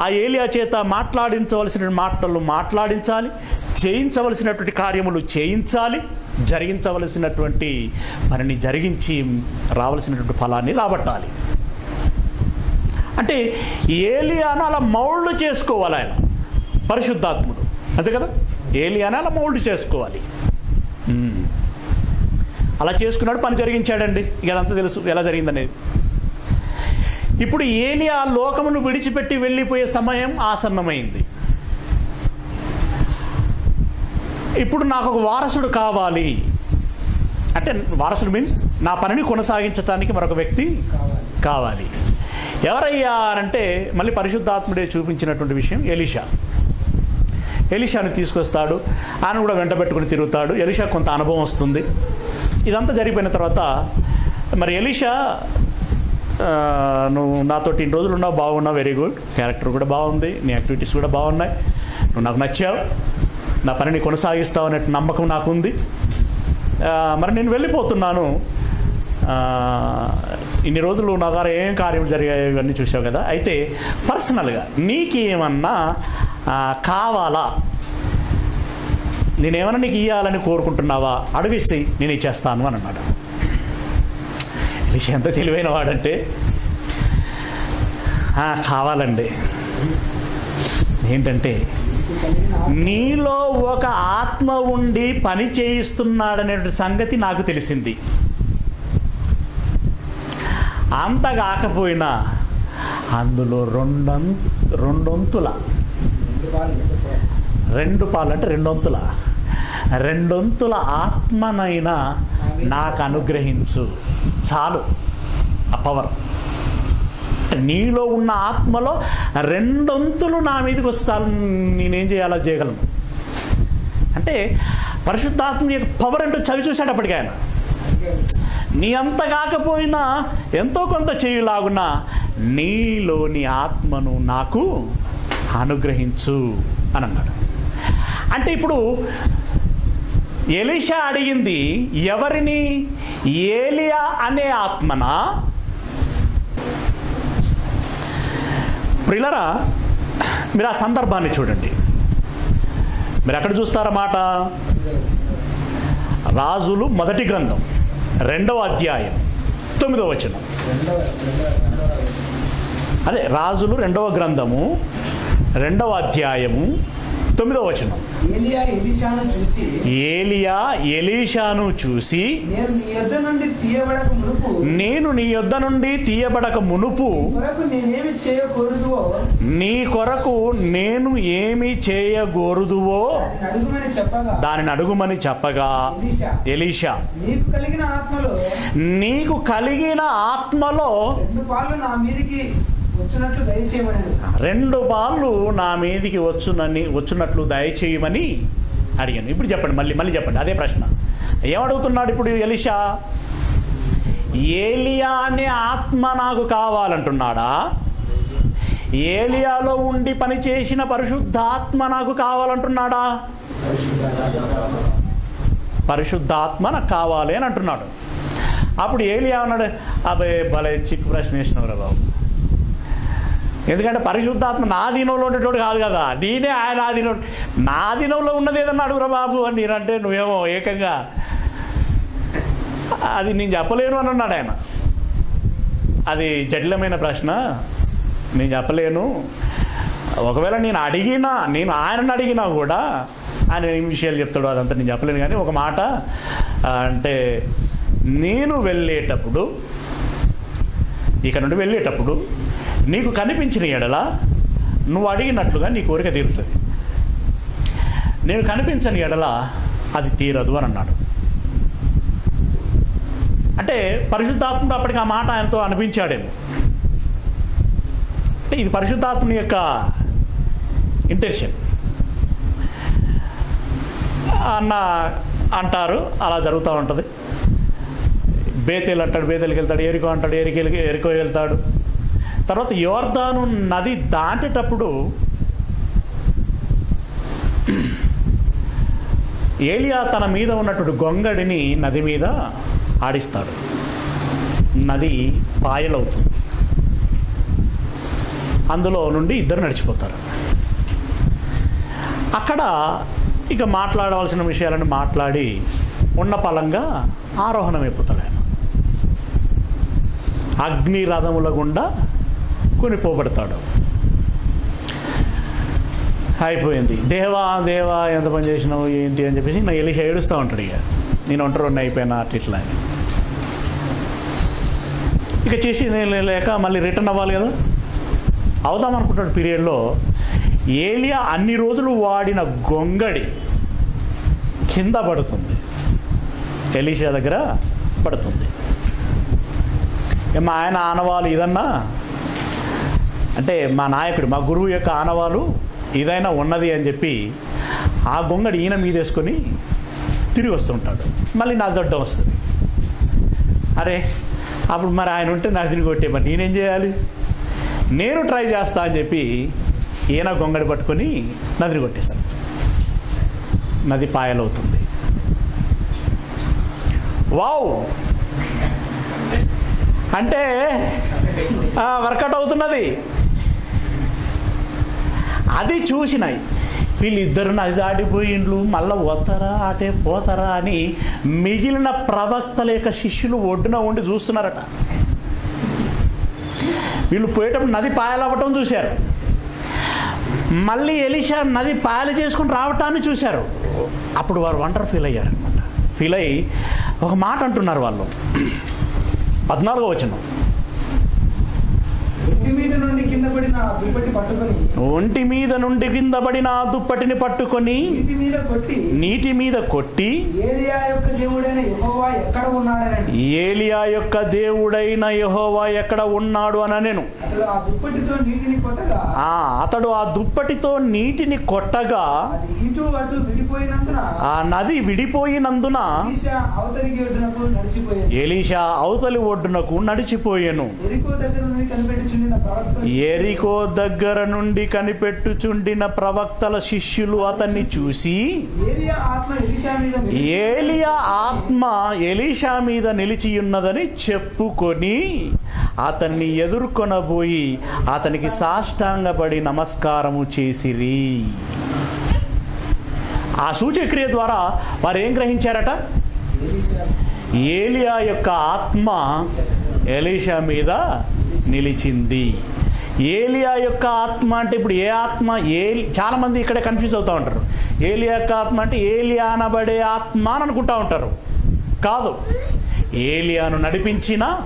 ఆ ఏలియా చేత మాట్లాడించవలసిన మాటలు మాట్లాడించాలి. చేయించవలసినటువంటి కార్యములు చేయించాలి. జరిగించవలసినటువంటి పనిని జరిగించి రావలసినటువంటి ఫలాన్ని రాబట్టాలి. అంటే ఏలియాను అలా మౌల్డ్ చేసుకోవాలి ఆయన. పరిశుద్ధాత్ముడు. అంతే కదా? ఏలియాను అలా మౌల్డ్ చేసుకోవాలి. అలా చేసుకున్నాడు పని జరిగించాడండి. ఇక అదంతా తెలుసు ఎలా జరిగిందనేది. ఇప్పుడు ఏలియా లోకమును విడిచిపెట్టి వెళ్ళిపోయే సమయం ఆసన్నమైంది. ఇప్పుడు నాకు ఒక వారసుడు కావాలి. అంటే వారసుడు మీన్స్ నా పనిని కొనసాగించడానికి మరొక వ్యక్తి కావాలి. కావాలి ఎవరయ్యా అంటే మళ్ళీ పరిశుద్ధాత్ముడే చూపించినటువంటి విషయం ఎలీషా. ఎలిషాని తీసుకొస్తాడు. ఆయన కూడా వెంట పెట్టుకుని తిరుగుతాడు. ఎలిషా కొంత అనుభవం వస్తుంది. ఇదంతా జరిగిపోయిన తర్వాత మరి ఎలిషా నువ్వు నాతో ఇన్ని రోజులు ఉన్నావు బాగున్నావు వెరీ గుడ్ క్యారెక్టర్ కూడా బాగుంది నీ యాక్టివిటీస్ కూడా బాగున్నాయి. నువ్వు నాకు నచ్చావు. నా పనిని కొనసాగిస్తావు అనే నమ్మకం నాకుంది. మరి నేను వెళ్ళిపోతున్నాను. ఇన్ని రోజులు నా ద్వారా ఏం కార్యం జరిగాయి ఇవన్నీ చూసావు కదా. అయితే పర్సనల్గా నీకేమన్నా కావాలా? నేనేమైనా నీకు ఇవ్వాలని కోరుకుంటున్నావా? అడిగేసి నేను ఇచ్చేస్తాను అని అన్నాడు విషయం ఎంత తెలివైన వాడంటే కావాలండి. ఏంటంటే నీలో ఒక ఆత్మ ఉండి పని చేయిస్తున్నాడనే సంగతి నాకు తెలిసింది. అంత కాకపోయినా అందులో రెండం రెండొంతుల రెండు పాలు అంటే రెండొంతుల. రెండొంతుల ఆత్మనైనా నాకు అనుగ్రహించు. చాలు ఆ పవర్. నీలో ఉన్న ఆత్మలో రెండొంతులు నా మీదకి వస్తాను నేనేం చేయాలో చేయగలను. అంటే పరిశుద్ధాత్మ యొక్క పవర్ అంటూ చవి చూశాడు అప్పటికి ఆయన. నీ అంత కాకపోయినా ఎంతో కొంత చేయులాగున్నా నీలోని ఆత్మను నాకు అనుగ్రహించు అని అన్నాడు అంటే ఇప్పుడు ఎలీషా అడిగింది ఎవరిని? ఏలియా అనే ఆత్మన? ప్రిలరా మీరు ఆ సందర్భాన్ని చూడండి. మీరు ఎక్కడ చూస్తారన్నమాట రాజులు మొదటి గ్రంథం రెండవ అధ్యాయం తొమ్మిదవ వచనం. అదే రాజులు రెండవ గ్రంథము రెండవ అధ్యాయము తొమ్మిదవ వచనం. ఏలియా ఎలిషాను చూసి నేను నీ యొద్ద నుండి తీయబడక మునుపు నీ కొరకు నేను ఏమి చేయగోరుదువో దానిని అడుగుమని చెప్పగా ఎలీషా నీకు కలిగిన ఆత్మలో రెండు నా వచ్చినట్లు దయచేయమని బాళ్ళు నా మీదికి వచ్చునని వచ్చినట్లు దయచేయమని అడిగాను. ఇప్పుడు చెప్పండి మళ్ళీ మళ్ళీ చెప్పండి. అదే ప్రశ్న. ఏమడుగుతున్నాడు ఇప్పుడు ఎలిషా? ఏలియా అనే ఆత్మ నాకు కావాలంటున్నాడా? ఏలియాలో ఉండి పనిచేసిన పరిశుద్ధాత్మ నాకు కావాలంటున్నాడా? పరిశుద్ధాత్మ నాకు కావాలి అని అంటున్నాడు. అప్పుడు ఏలియా అన్నాడు అబ్బాయి భలే చిక్కు ప్రశ్న వేసినవరా బాబు. ఎందుకంటే పరిశుద్ధాత్మ నా దీనంలో ఉండేటోడు కాదు కదా. నేనే ఆయన ఆధీనం నా దీనంలో ఉన్నది ఏదన్నా అడుగురా బాబు అని నేనంటే నువ్వేమో ఏకంగా అది నేను చెప్పలేను అని అన్నాడు ఆయన. అది జటిలమైన ప్రశ్న. నేను చెప్పలేను. ఒకవేళ నేను అడిగినా నేను ఆయనను అడిగినా కూడా ఆయన ఏం విషయాలు చెప్తాడు అదంతా నేను చెప్పలేను కానీ ఒక మాట అంటే నేను వెళ్ళేటప్పుడు ఇక్కడ నుండి వెళ్ళేటప్పుడు నీకు కనిపించిన ఎడల నువ్వు అడిగినట్లుగా నీ కోరిక తీరుతుంది. నేను కనిపించని ఎడల అది తీరదు అని అన్నాడు. అంటే పరిశుద్ధాత్ముడు అప్పటికి ఆ మాట ఆయనతో అనిపించాడేమో. అంటే ఇది పరిశుద్ధాత్ముని యొక్క ఇంటెన్షన్ అన్న అంటారు అలా జరుగుతూ ఉంటుంది. బేతేలు అంటాడు బేతేలకి వెళ్తాడు ఏరికో అంటాడు ఏరికేలికి ఎరికో వెళ్తాడు. తర్వాత యోర్దాను నది దాటేటప్పుడు ఏలియా తన మీద ఉన్నటువంటి గొంగడిని నది మీద ఆడిస్తాడు. నది పాయలవుతుంది. అందులో నుండి ఇద్దరు నడిచిపోతారు. అక్కడ ఇక మాట్లాడవలసిన విషయాలను మాట్లాడి ఉన్న పలంగా ఆరోహణం అయిపోతాడు ఆయన. అగ్ని రథముల గుండా కొనిపోబడతాడు అయిపోయింది. దేవా దేవా ఎంత పని చేసినావు ఏంటి అని చెప్పేసి నా ఎలిష ఏడుస్తూ ఉంటాడు ఇక. నేను ఒంటరి అయిపోయినా అట్లా ఇట్లా అని. ఇక చేసి నేను లేక మళ్ళీ రిటర్న్ అవ్వాలి కదా. అవుదాం అనుకుంటాడు పీరియడ్లో. ఏలియా అన్ని రోజులు వాడిన గొంగడి కింద పడుతుంది. ఎలీషా దగ్గర పడుతుంది. ఏ మా ఆయన ఆనవాళ్ళు ఇదన్నా? అంటే మా నాయకుడు మా గురువు యొక్క ఆనవాలు ఇదైనా ఉన్నది అని చెప్పి ఆ గొంగడి ఈయన మీదేసుకొని తిరిగి వస్తుంటాడు మళ్ళీ నా దొడ్డం వస్తుంది. అరే అప్పుడు మరి ఆయన ఉంటే నాకు తిరిగి కొట్టే మరి నేనేం చేయాలి? నేను ట్రై చేస్తా అని చెప్పి ఈయన గొంగడి పట్టుకొని నదిని కొట్టేశాను నది పాయలవుతుంది. వావ్! అంటే వర్కౌట్ అవుతున్నది. అది చూసినాయి. వీళ్ళిద్దరు నది దాటిపోయిండ్లు మళ్ళీ పోతారా అటే పోతారా అని మిగిలిన ప్రవక్తల యొక్క శిష్యులు ఒడ్డున ఉండి చూస్తున్నారట. వీళ్ళు పోయేటప్పుడు నది పాయలవ్వటం చూశారు. మళ్ళీ ఎలిషా నది పాయలు చేసుకుని రావటాన్ని చూశారు. అప్పుడు వారు వంటర్ ఫీల్ అయ్యారు అనమాట ఫీల్ అయ్యి ఒక మాట అంటున్నారు వాళ్ళు. పద్నాలుగో వచనం ఇంటి మీద నుండి కింద పడిన ఆ దుప్పటి పట్టుకొని ఒంటి మీద నుండి కింద పడిన ఆ దుప్పటిని పట్టుకొని నీటి మీద కొట్టి ఏలియా యొక్క దేవుడైన యెహోవా ఎక్కడ ఉన్నాడు అని నేను అతడు ఆ దుప్పటితో నీటిని కొట్టగా ఆ అతడు ఆ దుప్పటితో నీటిని కొట్టగా అది ఇటు అటు విడిపోయినందున ఆ నది విడిపోయినందున ఎలీషా అవతలి ఒడ్డునకు నడిచిపోయెను. ఎరికో దగ్గర నుండి కనిపెట్టుచుండిన ప్రవక్తలు శిష్యులు అతన్ని చూసి ఏలియా ఆత్మ ఎలీషా మీద నిలిచియున్నదని చెప్పుకొని అతన్ని ఎదుర్కొనబోయి అతనికి సాష్టాంగపడి నమస్కారము చేసిరి. ఆ సూచక్రియ ద్వారా వారు ఏం గ్రహించారట? ఏలియా యొక్క ఆత్మ ఎలీషా మీద నిలిచింది. ఏలియా యొక్క ఆత్మ అంటే ఇప్పుడు ఏ ఆత్మ? ఏ చాలామంది ఇక్కడ కన్ఫ్యూజ్ అవుతూ ఉంటారు. ఏలియా యొక్క ఆత్మ అంటే ఏలియా అనబడే ఆత్మ అని అనుకుంటా ఉంటారు. కాదు. ఏలియాను నడిపించిన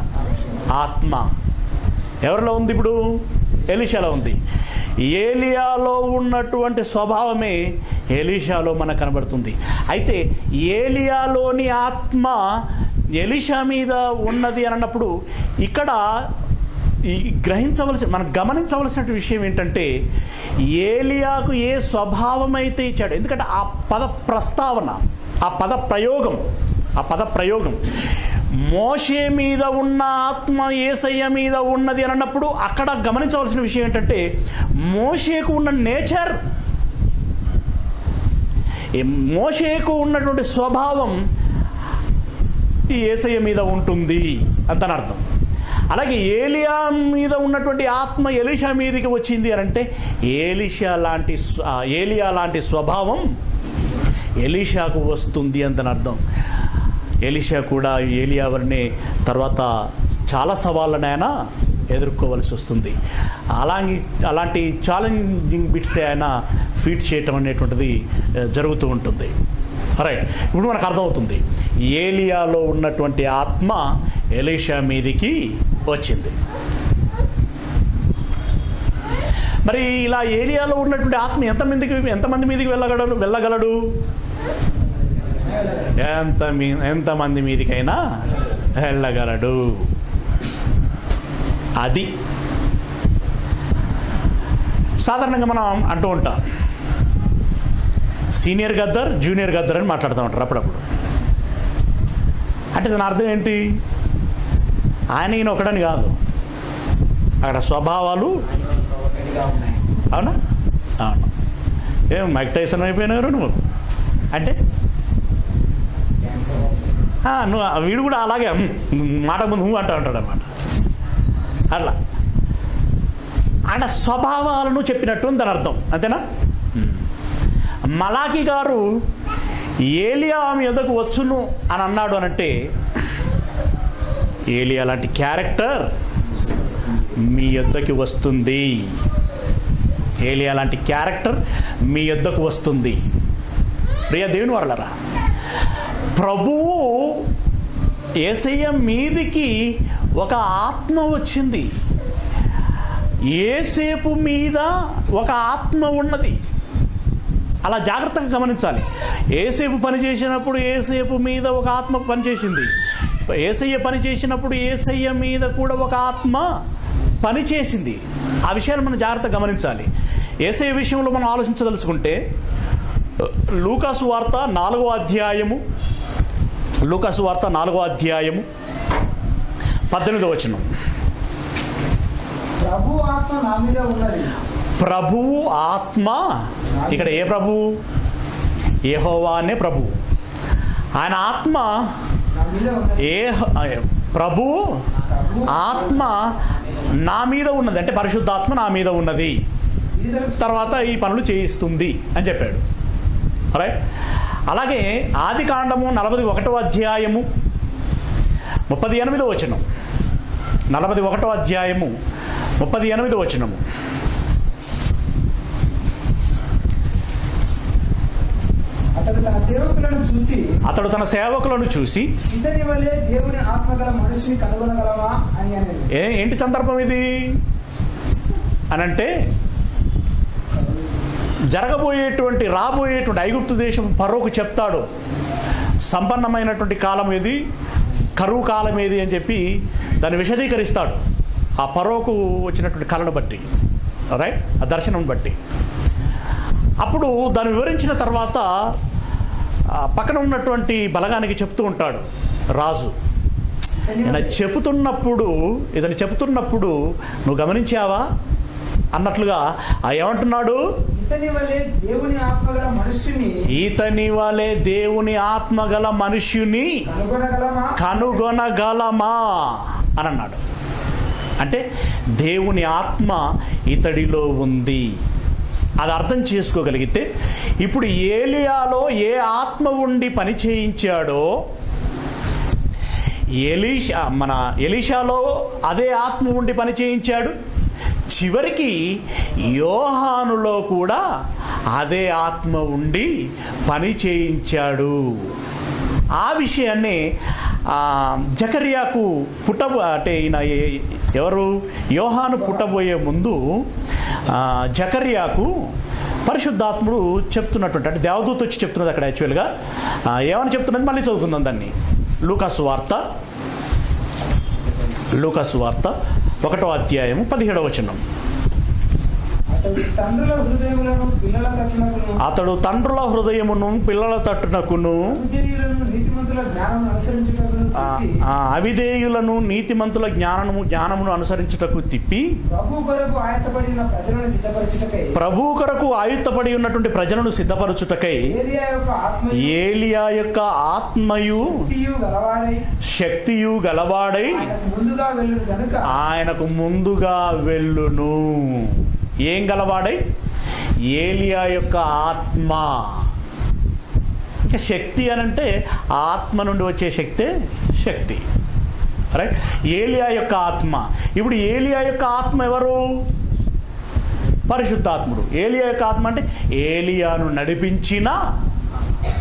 ఆత్మ. ఎవరిలో ఉంది ఇప్పుడు? ఎలిషాలో ఉంది. ఏలియాలో ఉన్నటువంటి స్వభావమే ఎలిషాలో మనకు కనబడుతుంది. అయితే ఏలియాలోని ఆత్మ ఎలిషా మీద ఉన్నది అని అన్నప్పుడు ఇక్కడ ఈ గ్రహించవలసిన మనం గమనించవలసిన విషయం ఏంటంటే ఏలియాకు ఏ స్వభావం అయితే ఇచ్చాడు ఎందుకంటే ఆ పద ప్రస్తావన ఆ పద ప్రయోగం ఆ పద ప్రయోగం మోషే మీద ఉన్న ఆత్మ ఏసయ్య మీద ఉన్నది అని అన్నప్పుడు అక్కడ గమనించవలసిన విషయం ఏంటంటే మోషేకు ఉన్న నేచర్ ఈ మోషేకు ఉన్నటువంటి స్వభావం ఈ ఏసయ్య మీద ఉంటుంది అంతనర్థం. అలాగే ఏలియా మీద ఉన్నటువంటి ఆత్మ ఎలిషా మీదకి వచ్చింది అని అంటే ఏలిషా లాంటి ఏలియా లాంటి స్వభావం ఎలీషాకు వస్తుంది అంతని అర్థం. ఎలీషా కూడా ఏలియావరిని తర్వాత చాలా సవాళ్ళని ఆయన ఎదుర్కోవలసి వస్తుంది. అలాగే అలాంటి ఛాలెంజింగ్ బిట్స్ ఆయన ఫీట్ చేయటం అనేటువంటిది జరుగుతూ ఉంటుంది. రైట్ ఇప్పుడు మనకు అర్థమవుతుంది. ఏలియాలో ఉన్నటువంటి ఆత్మ ఎలీషా మీదికి వచ్చింది. మరి ఇలా ఏలియాలో ఉన్నటువంటి ఆత్మ ఎంతమందికి ఎంతమంది మీదికి వెళ్ళగలడు వెళ్ళగలడు? ఎంత మీ ఎంతమంది మీదికైనా వెళ్ళగలడు. అది సాధారణంగా మనం అంటూ ఉంటాం. సీనియర్ గద్దర్ జూనియర్ గద్దర్ అని మాట్లాడుతూ ఉంటారు అప్పుడప్పుడు. అంటే దాని అర్థం ఏంటి? ఆయన ఈయన ఒకడని కాదు. అక్కడ స్వభావాలు అవునా? అవును. ఏం మైక్ టైసన్ అయిపోయినారు నువ్వు. అంటే? నువ్వు వీడు కూడా అలాగే మాట ముందు నువ్వు అంటూ ఉంటాడు అనమాట అట్లా. అంటే స్వభావాలను చెప్పినట్టు దాని అర్థం. అంతేనా? మలాకి గారు ఏలియా ఆమె ఎదకు వచ్చును అని అన్నాడు అనంటే ఏలియా లాంటి క్యారెక్టర్ మీ యొద్దకి వస్తుంది. ఏలియా లాంటి క్యారెక్టర్ మీ యొద్దకు వస్తుంది. ప్రియ దేవుని వరలరా ప్రభువు ఏసయ్య మీదికి ఒక ఆత్మ వచ్చింది. ఏసేపు మీద ఒక ఆత్మ ఉన్నది. అలా జాగ్రత్తగా గమనించాలి. ఏసేపు పని చేసినప్పుడు ఏసేపు మీద ఒక ఆత్మ పనిచేసింది. ఏసయ్య పని చేసినప్పుడు ఏసయ్య మీద కూడా ఒక ఆత్మ పని చేసింది ఆ విషయాలు మనం జాగ్రత్తగా గమనించాలి. ఏసయ్య విషయంలో మనం ఆలోచించదలుచుకుంటే లూకాసు వార్త నాలుగో అధ్యాయము లూకాసు వార్త నాలుగో అధ్యాయము పద్దెనిమిదో వచనం. ప్రభు ఆత్మ ఇక్కడ ఏ ప్రభువు ఏహోవా అనే ప్రభువు ఆయన ఆత్మ ఏ ప్రభు? ఆత్మ నా మీద ఉన్నది. అంటే పరిశుద్ధాత్మ నా మీద ఉన్నది. తర్వాత ఈ పనులు చేయిస్తుంది అని చెప్పాడు. రైట్ అలాగే ఆది కాండము నలభై ఒకటో అధ్యాయము ముప్పది ఎనిమిదో వచనం. నలభై ఒకటో అధ్యాయము ముప్పది ఎనిమిదో వచనము అతడు తన సేవకులను చూచి అతడు తన సేవకులను చూసి ఇతని వలె దేవుని ఆత్మగల మనుషుని కనుగొనగలవా? అని అనేది ఏంటి సందర్భం ఇది? అనంటే జరగబోయేటువంటి రాబోయేటువంటి ఐగుప్తు దేశం పరోకు చెప్తాడు. సంపన్నమైనటువంటి కాలం ఏది? కరువు కాలం ఏది అని చెప్పి దాన్ని విశదీకరిస్తాడు. ఆ పరోకు వచ్చినటువంటి కళను బట్టి. రైట్ ఆ దర్శనం బట్టి. అప్పుడు దాన్ని వివరించిన తర్వాత పక్కన ఉన్నటువంటి బలగానికి చెప్తూ ఉంటాడు రాజు ఈయన చెబుతున్నప్పుడు ఇతను చెబుతున్నప్పుడు నువ్వు గమనించావా? అన్నట్లుగా ఆ ఏమంటున్నాడు? ఇతని వలె దేవుని దేవుని ఆత్మగల మనుష్యుని కనుగొనగలమా? అని అన్నాడు. అంటే దేవుని ఆత్మ ఇతడిలో ఉంది. అది అర్థం చేసుకోగలిగితే ఇప్పుడు ఏలియాలో ఏ ఆత్మ ఉండి పని చేయించాడో ఎలీషా మన ఎలీషాలో అదే ఆత్మ ఉండి పని చేయించాడు. చివరికి యోహానులో కూడా అదే ఆత్మ ఉండి పని చేయించాడు. ఆ విషయాన్ని జకర్యాకు పుట్ట అంటే ఈయన ఎవరు? యోహాను పుట్టబోయే ముందు జకర్యాకు పరిశుద్ధాత్ముడు చెప్తున్నటువంటి అంటే దేవదూత వచ్చి చెప్తున్నది అక్కడ యాక్చువల్గా ఏమని చెప్తున్నది? మళ్ళీ చదువుకుందాం దాన్ని. లూకాసు వార్త. లూకాసు వార్త. ఒకటో అధ్యాయము పదిహేడవ వచనం. అతడు తండ్రుల హృదయమును పిల్లల తట్టునకును అవిధేయులను నీతిమంతుల జ్ఞానము జ్ఞానమును అనుసరించుటకు తిప్పి ప్రభు కొరకు ఆయుత్తపడి ఉన్నటువంటి ప్రజలను సిద్ధపరచుటకై ఏలియా యొక్క ఆత్మయు శక్తియు గలవాడై శక్తియు గలవాడై ఆయనకు ముందుగా వెళ్ళును. ఏం గలవాడై? ఏలియా యొక్క ఆత్మ. ఇంకా శక్తి అని అంటే ఆత్మ నుండి వచ్చే శక్తే శక్తి. రైట్ ఏలియా యొక్క ఆత్మ. ఇప్పుడు ఏలియా యొక్క ఆత్మ ఎవరు? పరిశుద్ధాత్ముడు. ఏలియా యొక్క ఆత్మ అంటే ఏలియాను నడిపించిన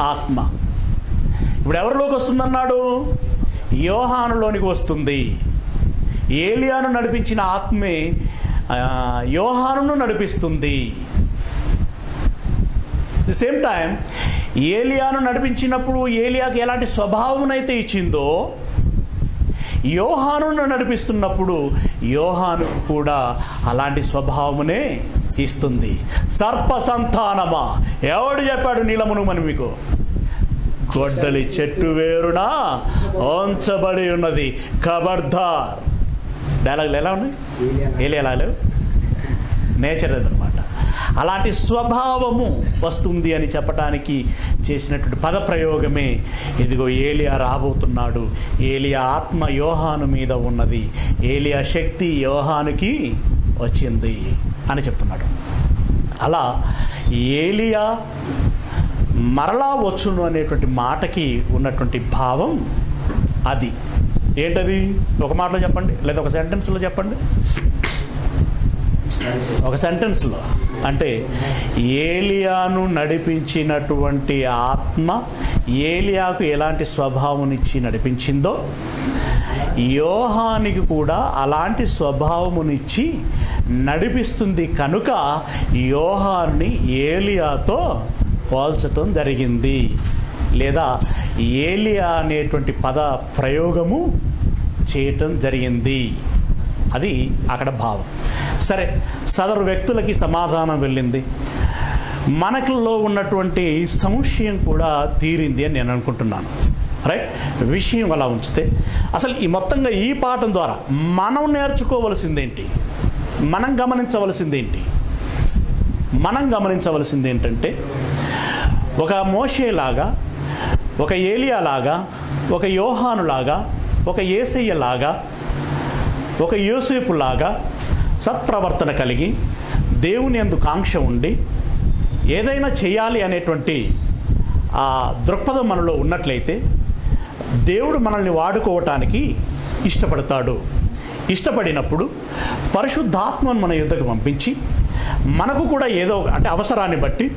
ఆత్మ. ఇప్పుడు ఎవరిలోకి వస్తుందన్నాడు? యోహానులోనికి వస్తుంది. ఏలియాను నడిపించిన ఆత్మే యోహానును నడిపిస్తుంది. ది సేమ్ టైం ఏలియాను నడిపించినప్పుడు ఏలియాకి ఎలాంటి స్వభావమునైతే ఇచ్చిందో యోహాను నడిపిస్తున్నప్పుడు యోహాను కూడా అలాంటి స్వభావమునే ఇస్తుంది. సర్ప సంతానమా ఎవడు చెప్పాడు నీలమును మనం మీకు? గొడ్డలి చెట్టు వేరున? ఉంచబడి ఉన్నది ఖబర్దార్ డైలాగులు ఎలా ఉన్నాయి? ఏలి నేచర్ అదనమాట అలాంటి స్వభావము వస్తుంది అని చెప్పటానికి చేసినటువంటి పదప్రయోగమే ఇదిగో ఏలియా రాబోతున్నాడు. ఏలియా ఆత్మ యోహాను మీద ఉన్నది. ఏలియా శక్తి యోహానుకి వచ్చింది అని చెప్తున్నాడు. అలా ఏలియా మరలా వచ్చును అనేటువంటి మాటకి ఉన్నటువంటి భావం అది. ఏంటది? ఒక మాటలో చెప్పండి. లేదా ఒక సెంటెన్స్లో చెప్పండి. ఒక సెంటెన్స్లో. అంటే ఏలియాను నడిపించినటువంటి ఆత్మ ఏలియాకు ఎలాంటి స్వభావం ఇచ్చి నడిపించిందో యోహానికి కూడా అలాంటి స్వభావమునిచ్చి నడిపిస్తుంది కనుక యోహాన్ని ఏలియాతో పోల్చటం జరిగింది. లేదా ఏలియా అనేటువంటి పద ప్రయోగము చేయటం జరిగింది. అది అక్కడ భావం. సరే సదరు వ్యక్తులకి సమాధానం వెళ్ళింది. మనకులో ఉన్నటువంటి సంశయం కూడా తీరింది అని నేను అనుకుంటున్నాను. రైట్? విషయం అలా ఉంచితే అసలు ఈ మొత్తంగా ఈ పాఠం ద్వారా మనం నేర్చుకోవలసిందేంటి? మనం గమనించవలసిందేంటి? మనం గమనించవలసింది ఏంటంటే ఒక మోషేలాగా ఒక ఏలియాలాగా ఒక యోహానులాగా ఒక ఏసయ్యలాగా ఒక యోసేపులాగా సత్ప్రవర్తన కలిగి దేవుని ఎందు కాంక్ష ఉండి ఏదైనా చేయాలి అనేటువంటి ఆ దృక్పథం మనలో ఉన్నట్లయితే దేవుడు మనల్ని వాడుకోవటానికి ఇష్టపడతాడు. ఇష్టపడినప్పుడు పరిశుద్ధాత్మను మన యుద్ధకు పంపించి మనకు కూడా ఏదో అంటే అవసరాన్ని బట్టి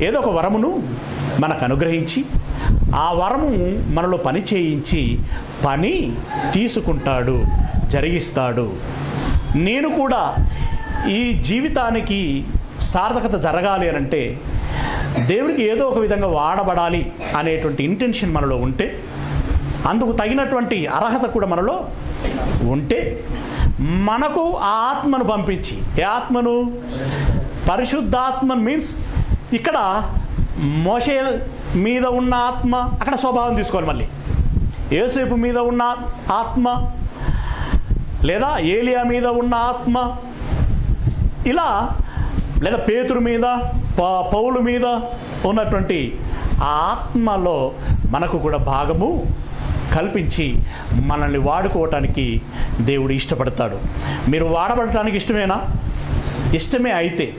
ఏదో ఒక వరమును మనకు అనుగ్రహించి ఆ వరము మనలో పని చేయించి పని తీసుకుంటాడు జరిగిస్తాడు. నేను కూడా ఈ జీవితానికి సార్థకత జరగాలి అని అంటే దేవుడికి ఏదో ఒక విధంగా వాడబడాలి అనేటువంటి ఇంటెన్షన్ మనలో ఉంటే అందుకు తగినటువంటి అర్హత కూడా మనలో ఉంటే మనకు ఆ ఆత్మను పంపించి ఏ ఆత్మను? పరిశుద్ధాత్మ మీన్స్ ఇక్కడ మోషేల్ మీద ఉన్న ఆత్మ అక్కడ స్వభావం తీసుకోవాలి మళ్ళీ. ఏసేపు మీద ఉన్న ఆత్మ లేదా ఏలియా మీద ఉన్న ఆత్మ ఇలా లేదా పేతురు మీద ప- పౌలు మీద ఉన్నటువంటి ఆ ఆత్మలో మనకు కూడా భాగము కల్పించి మనల్ని వాడుకోవటానికి దేవుడు ఇష్టపడతాడు. మీరు వాడబడటానికి ఇష్టమేనా? ఇష్టమే అయితే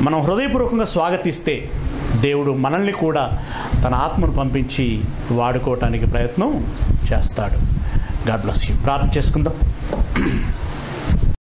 మనం హృదయపూర్వకంగా స్వాగతిస్తే దేవుడు మనల్ని కూడా తన ఆత్మను పంపించి వాడుకోవటానికి ప్రయత్నం చేస్తాడు. గాడ్ బ్లస్ యూ ప్రార్థన చేసుకుందాం.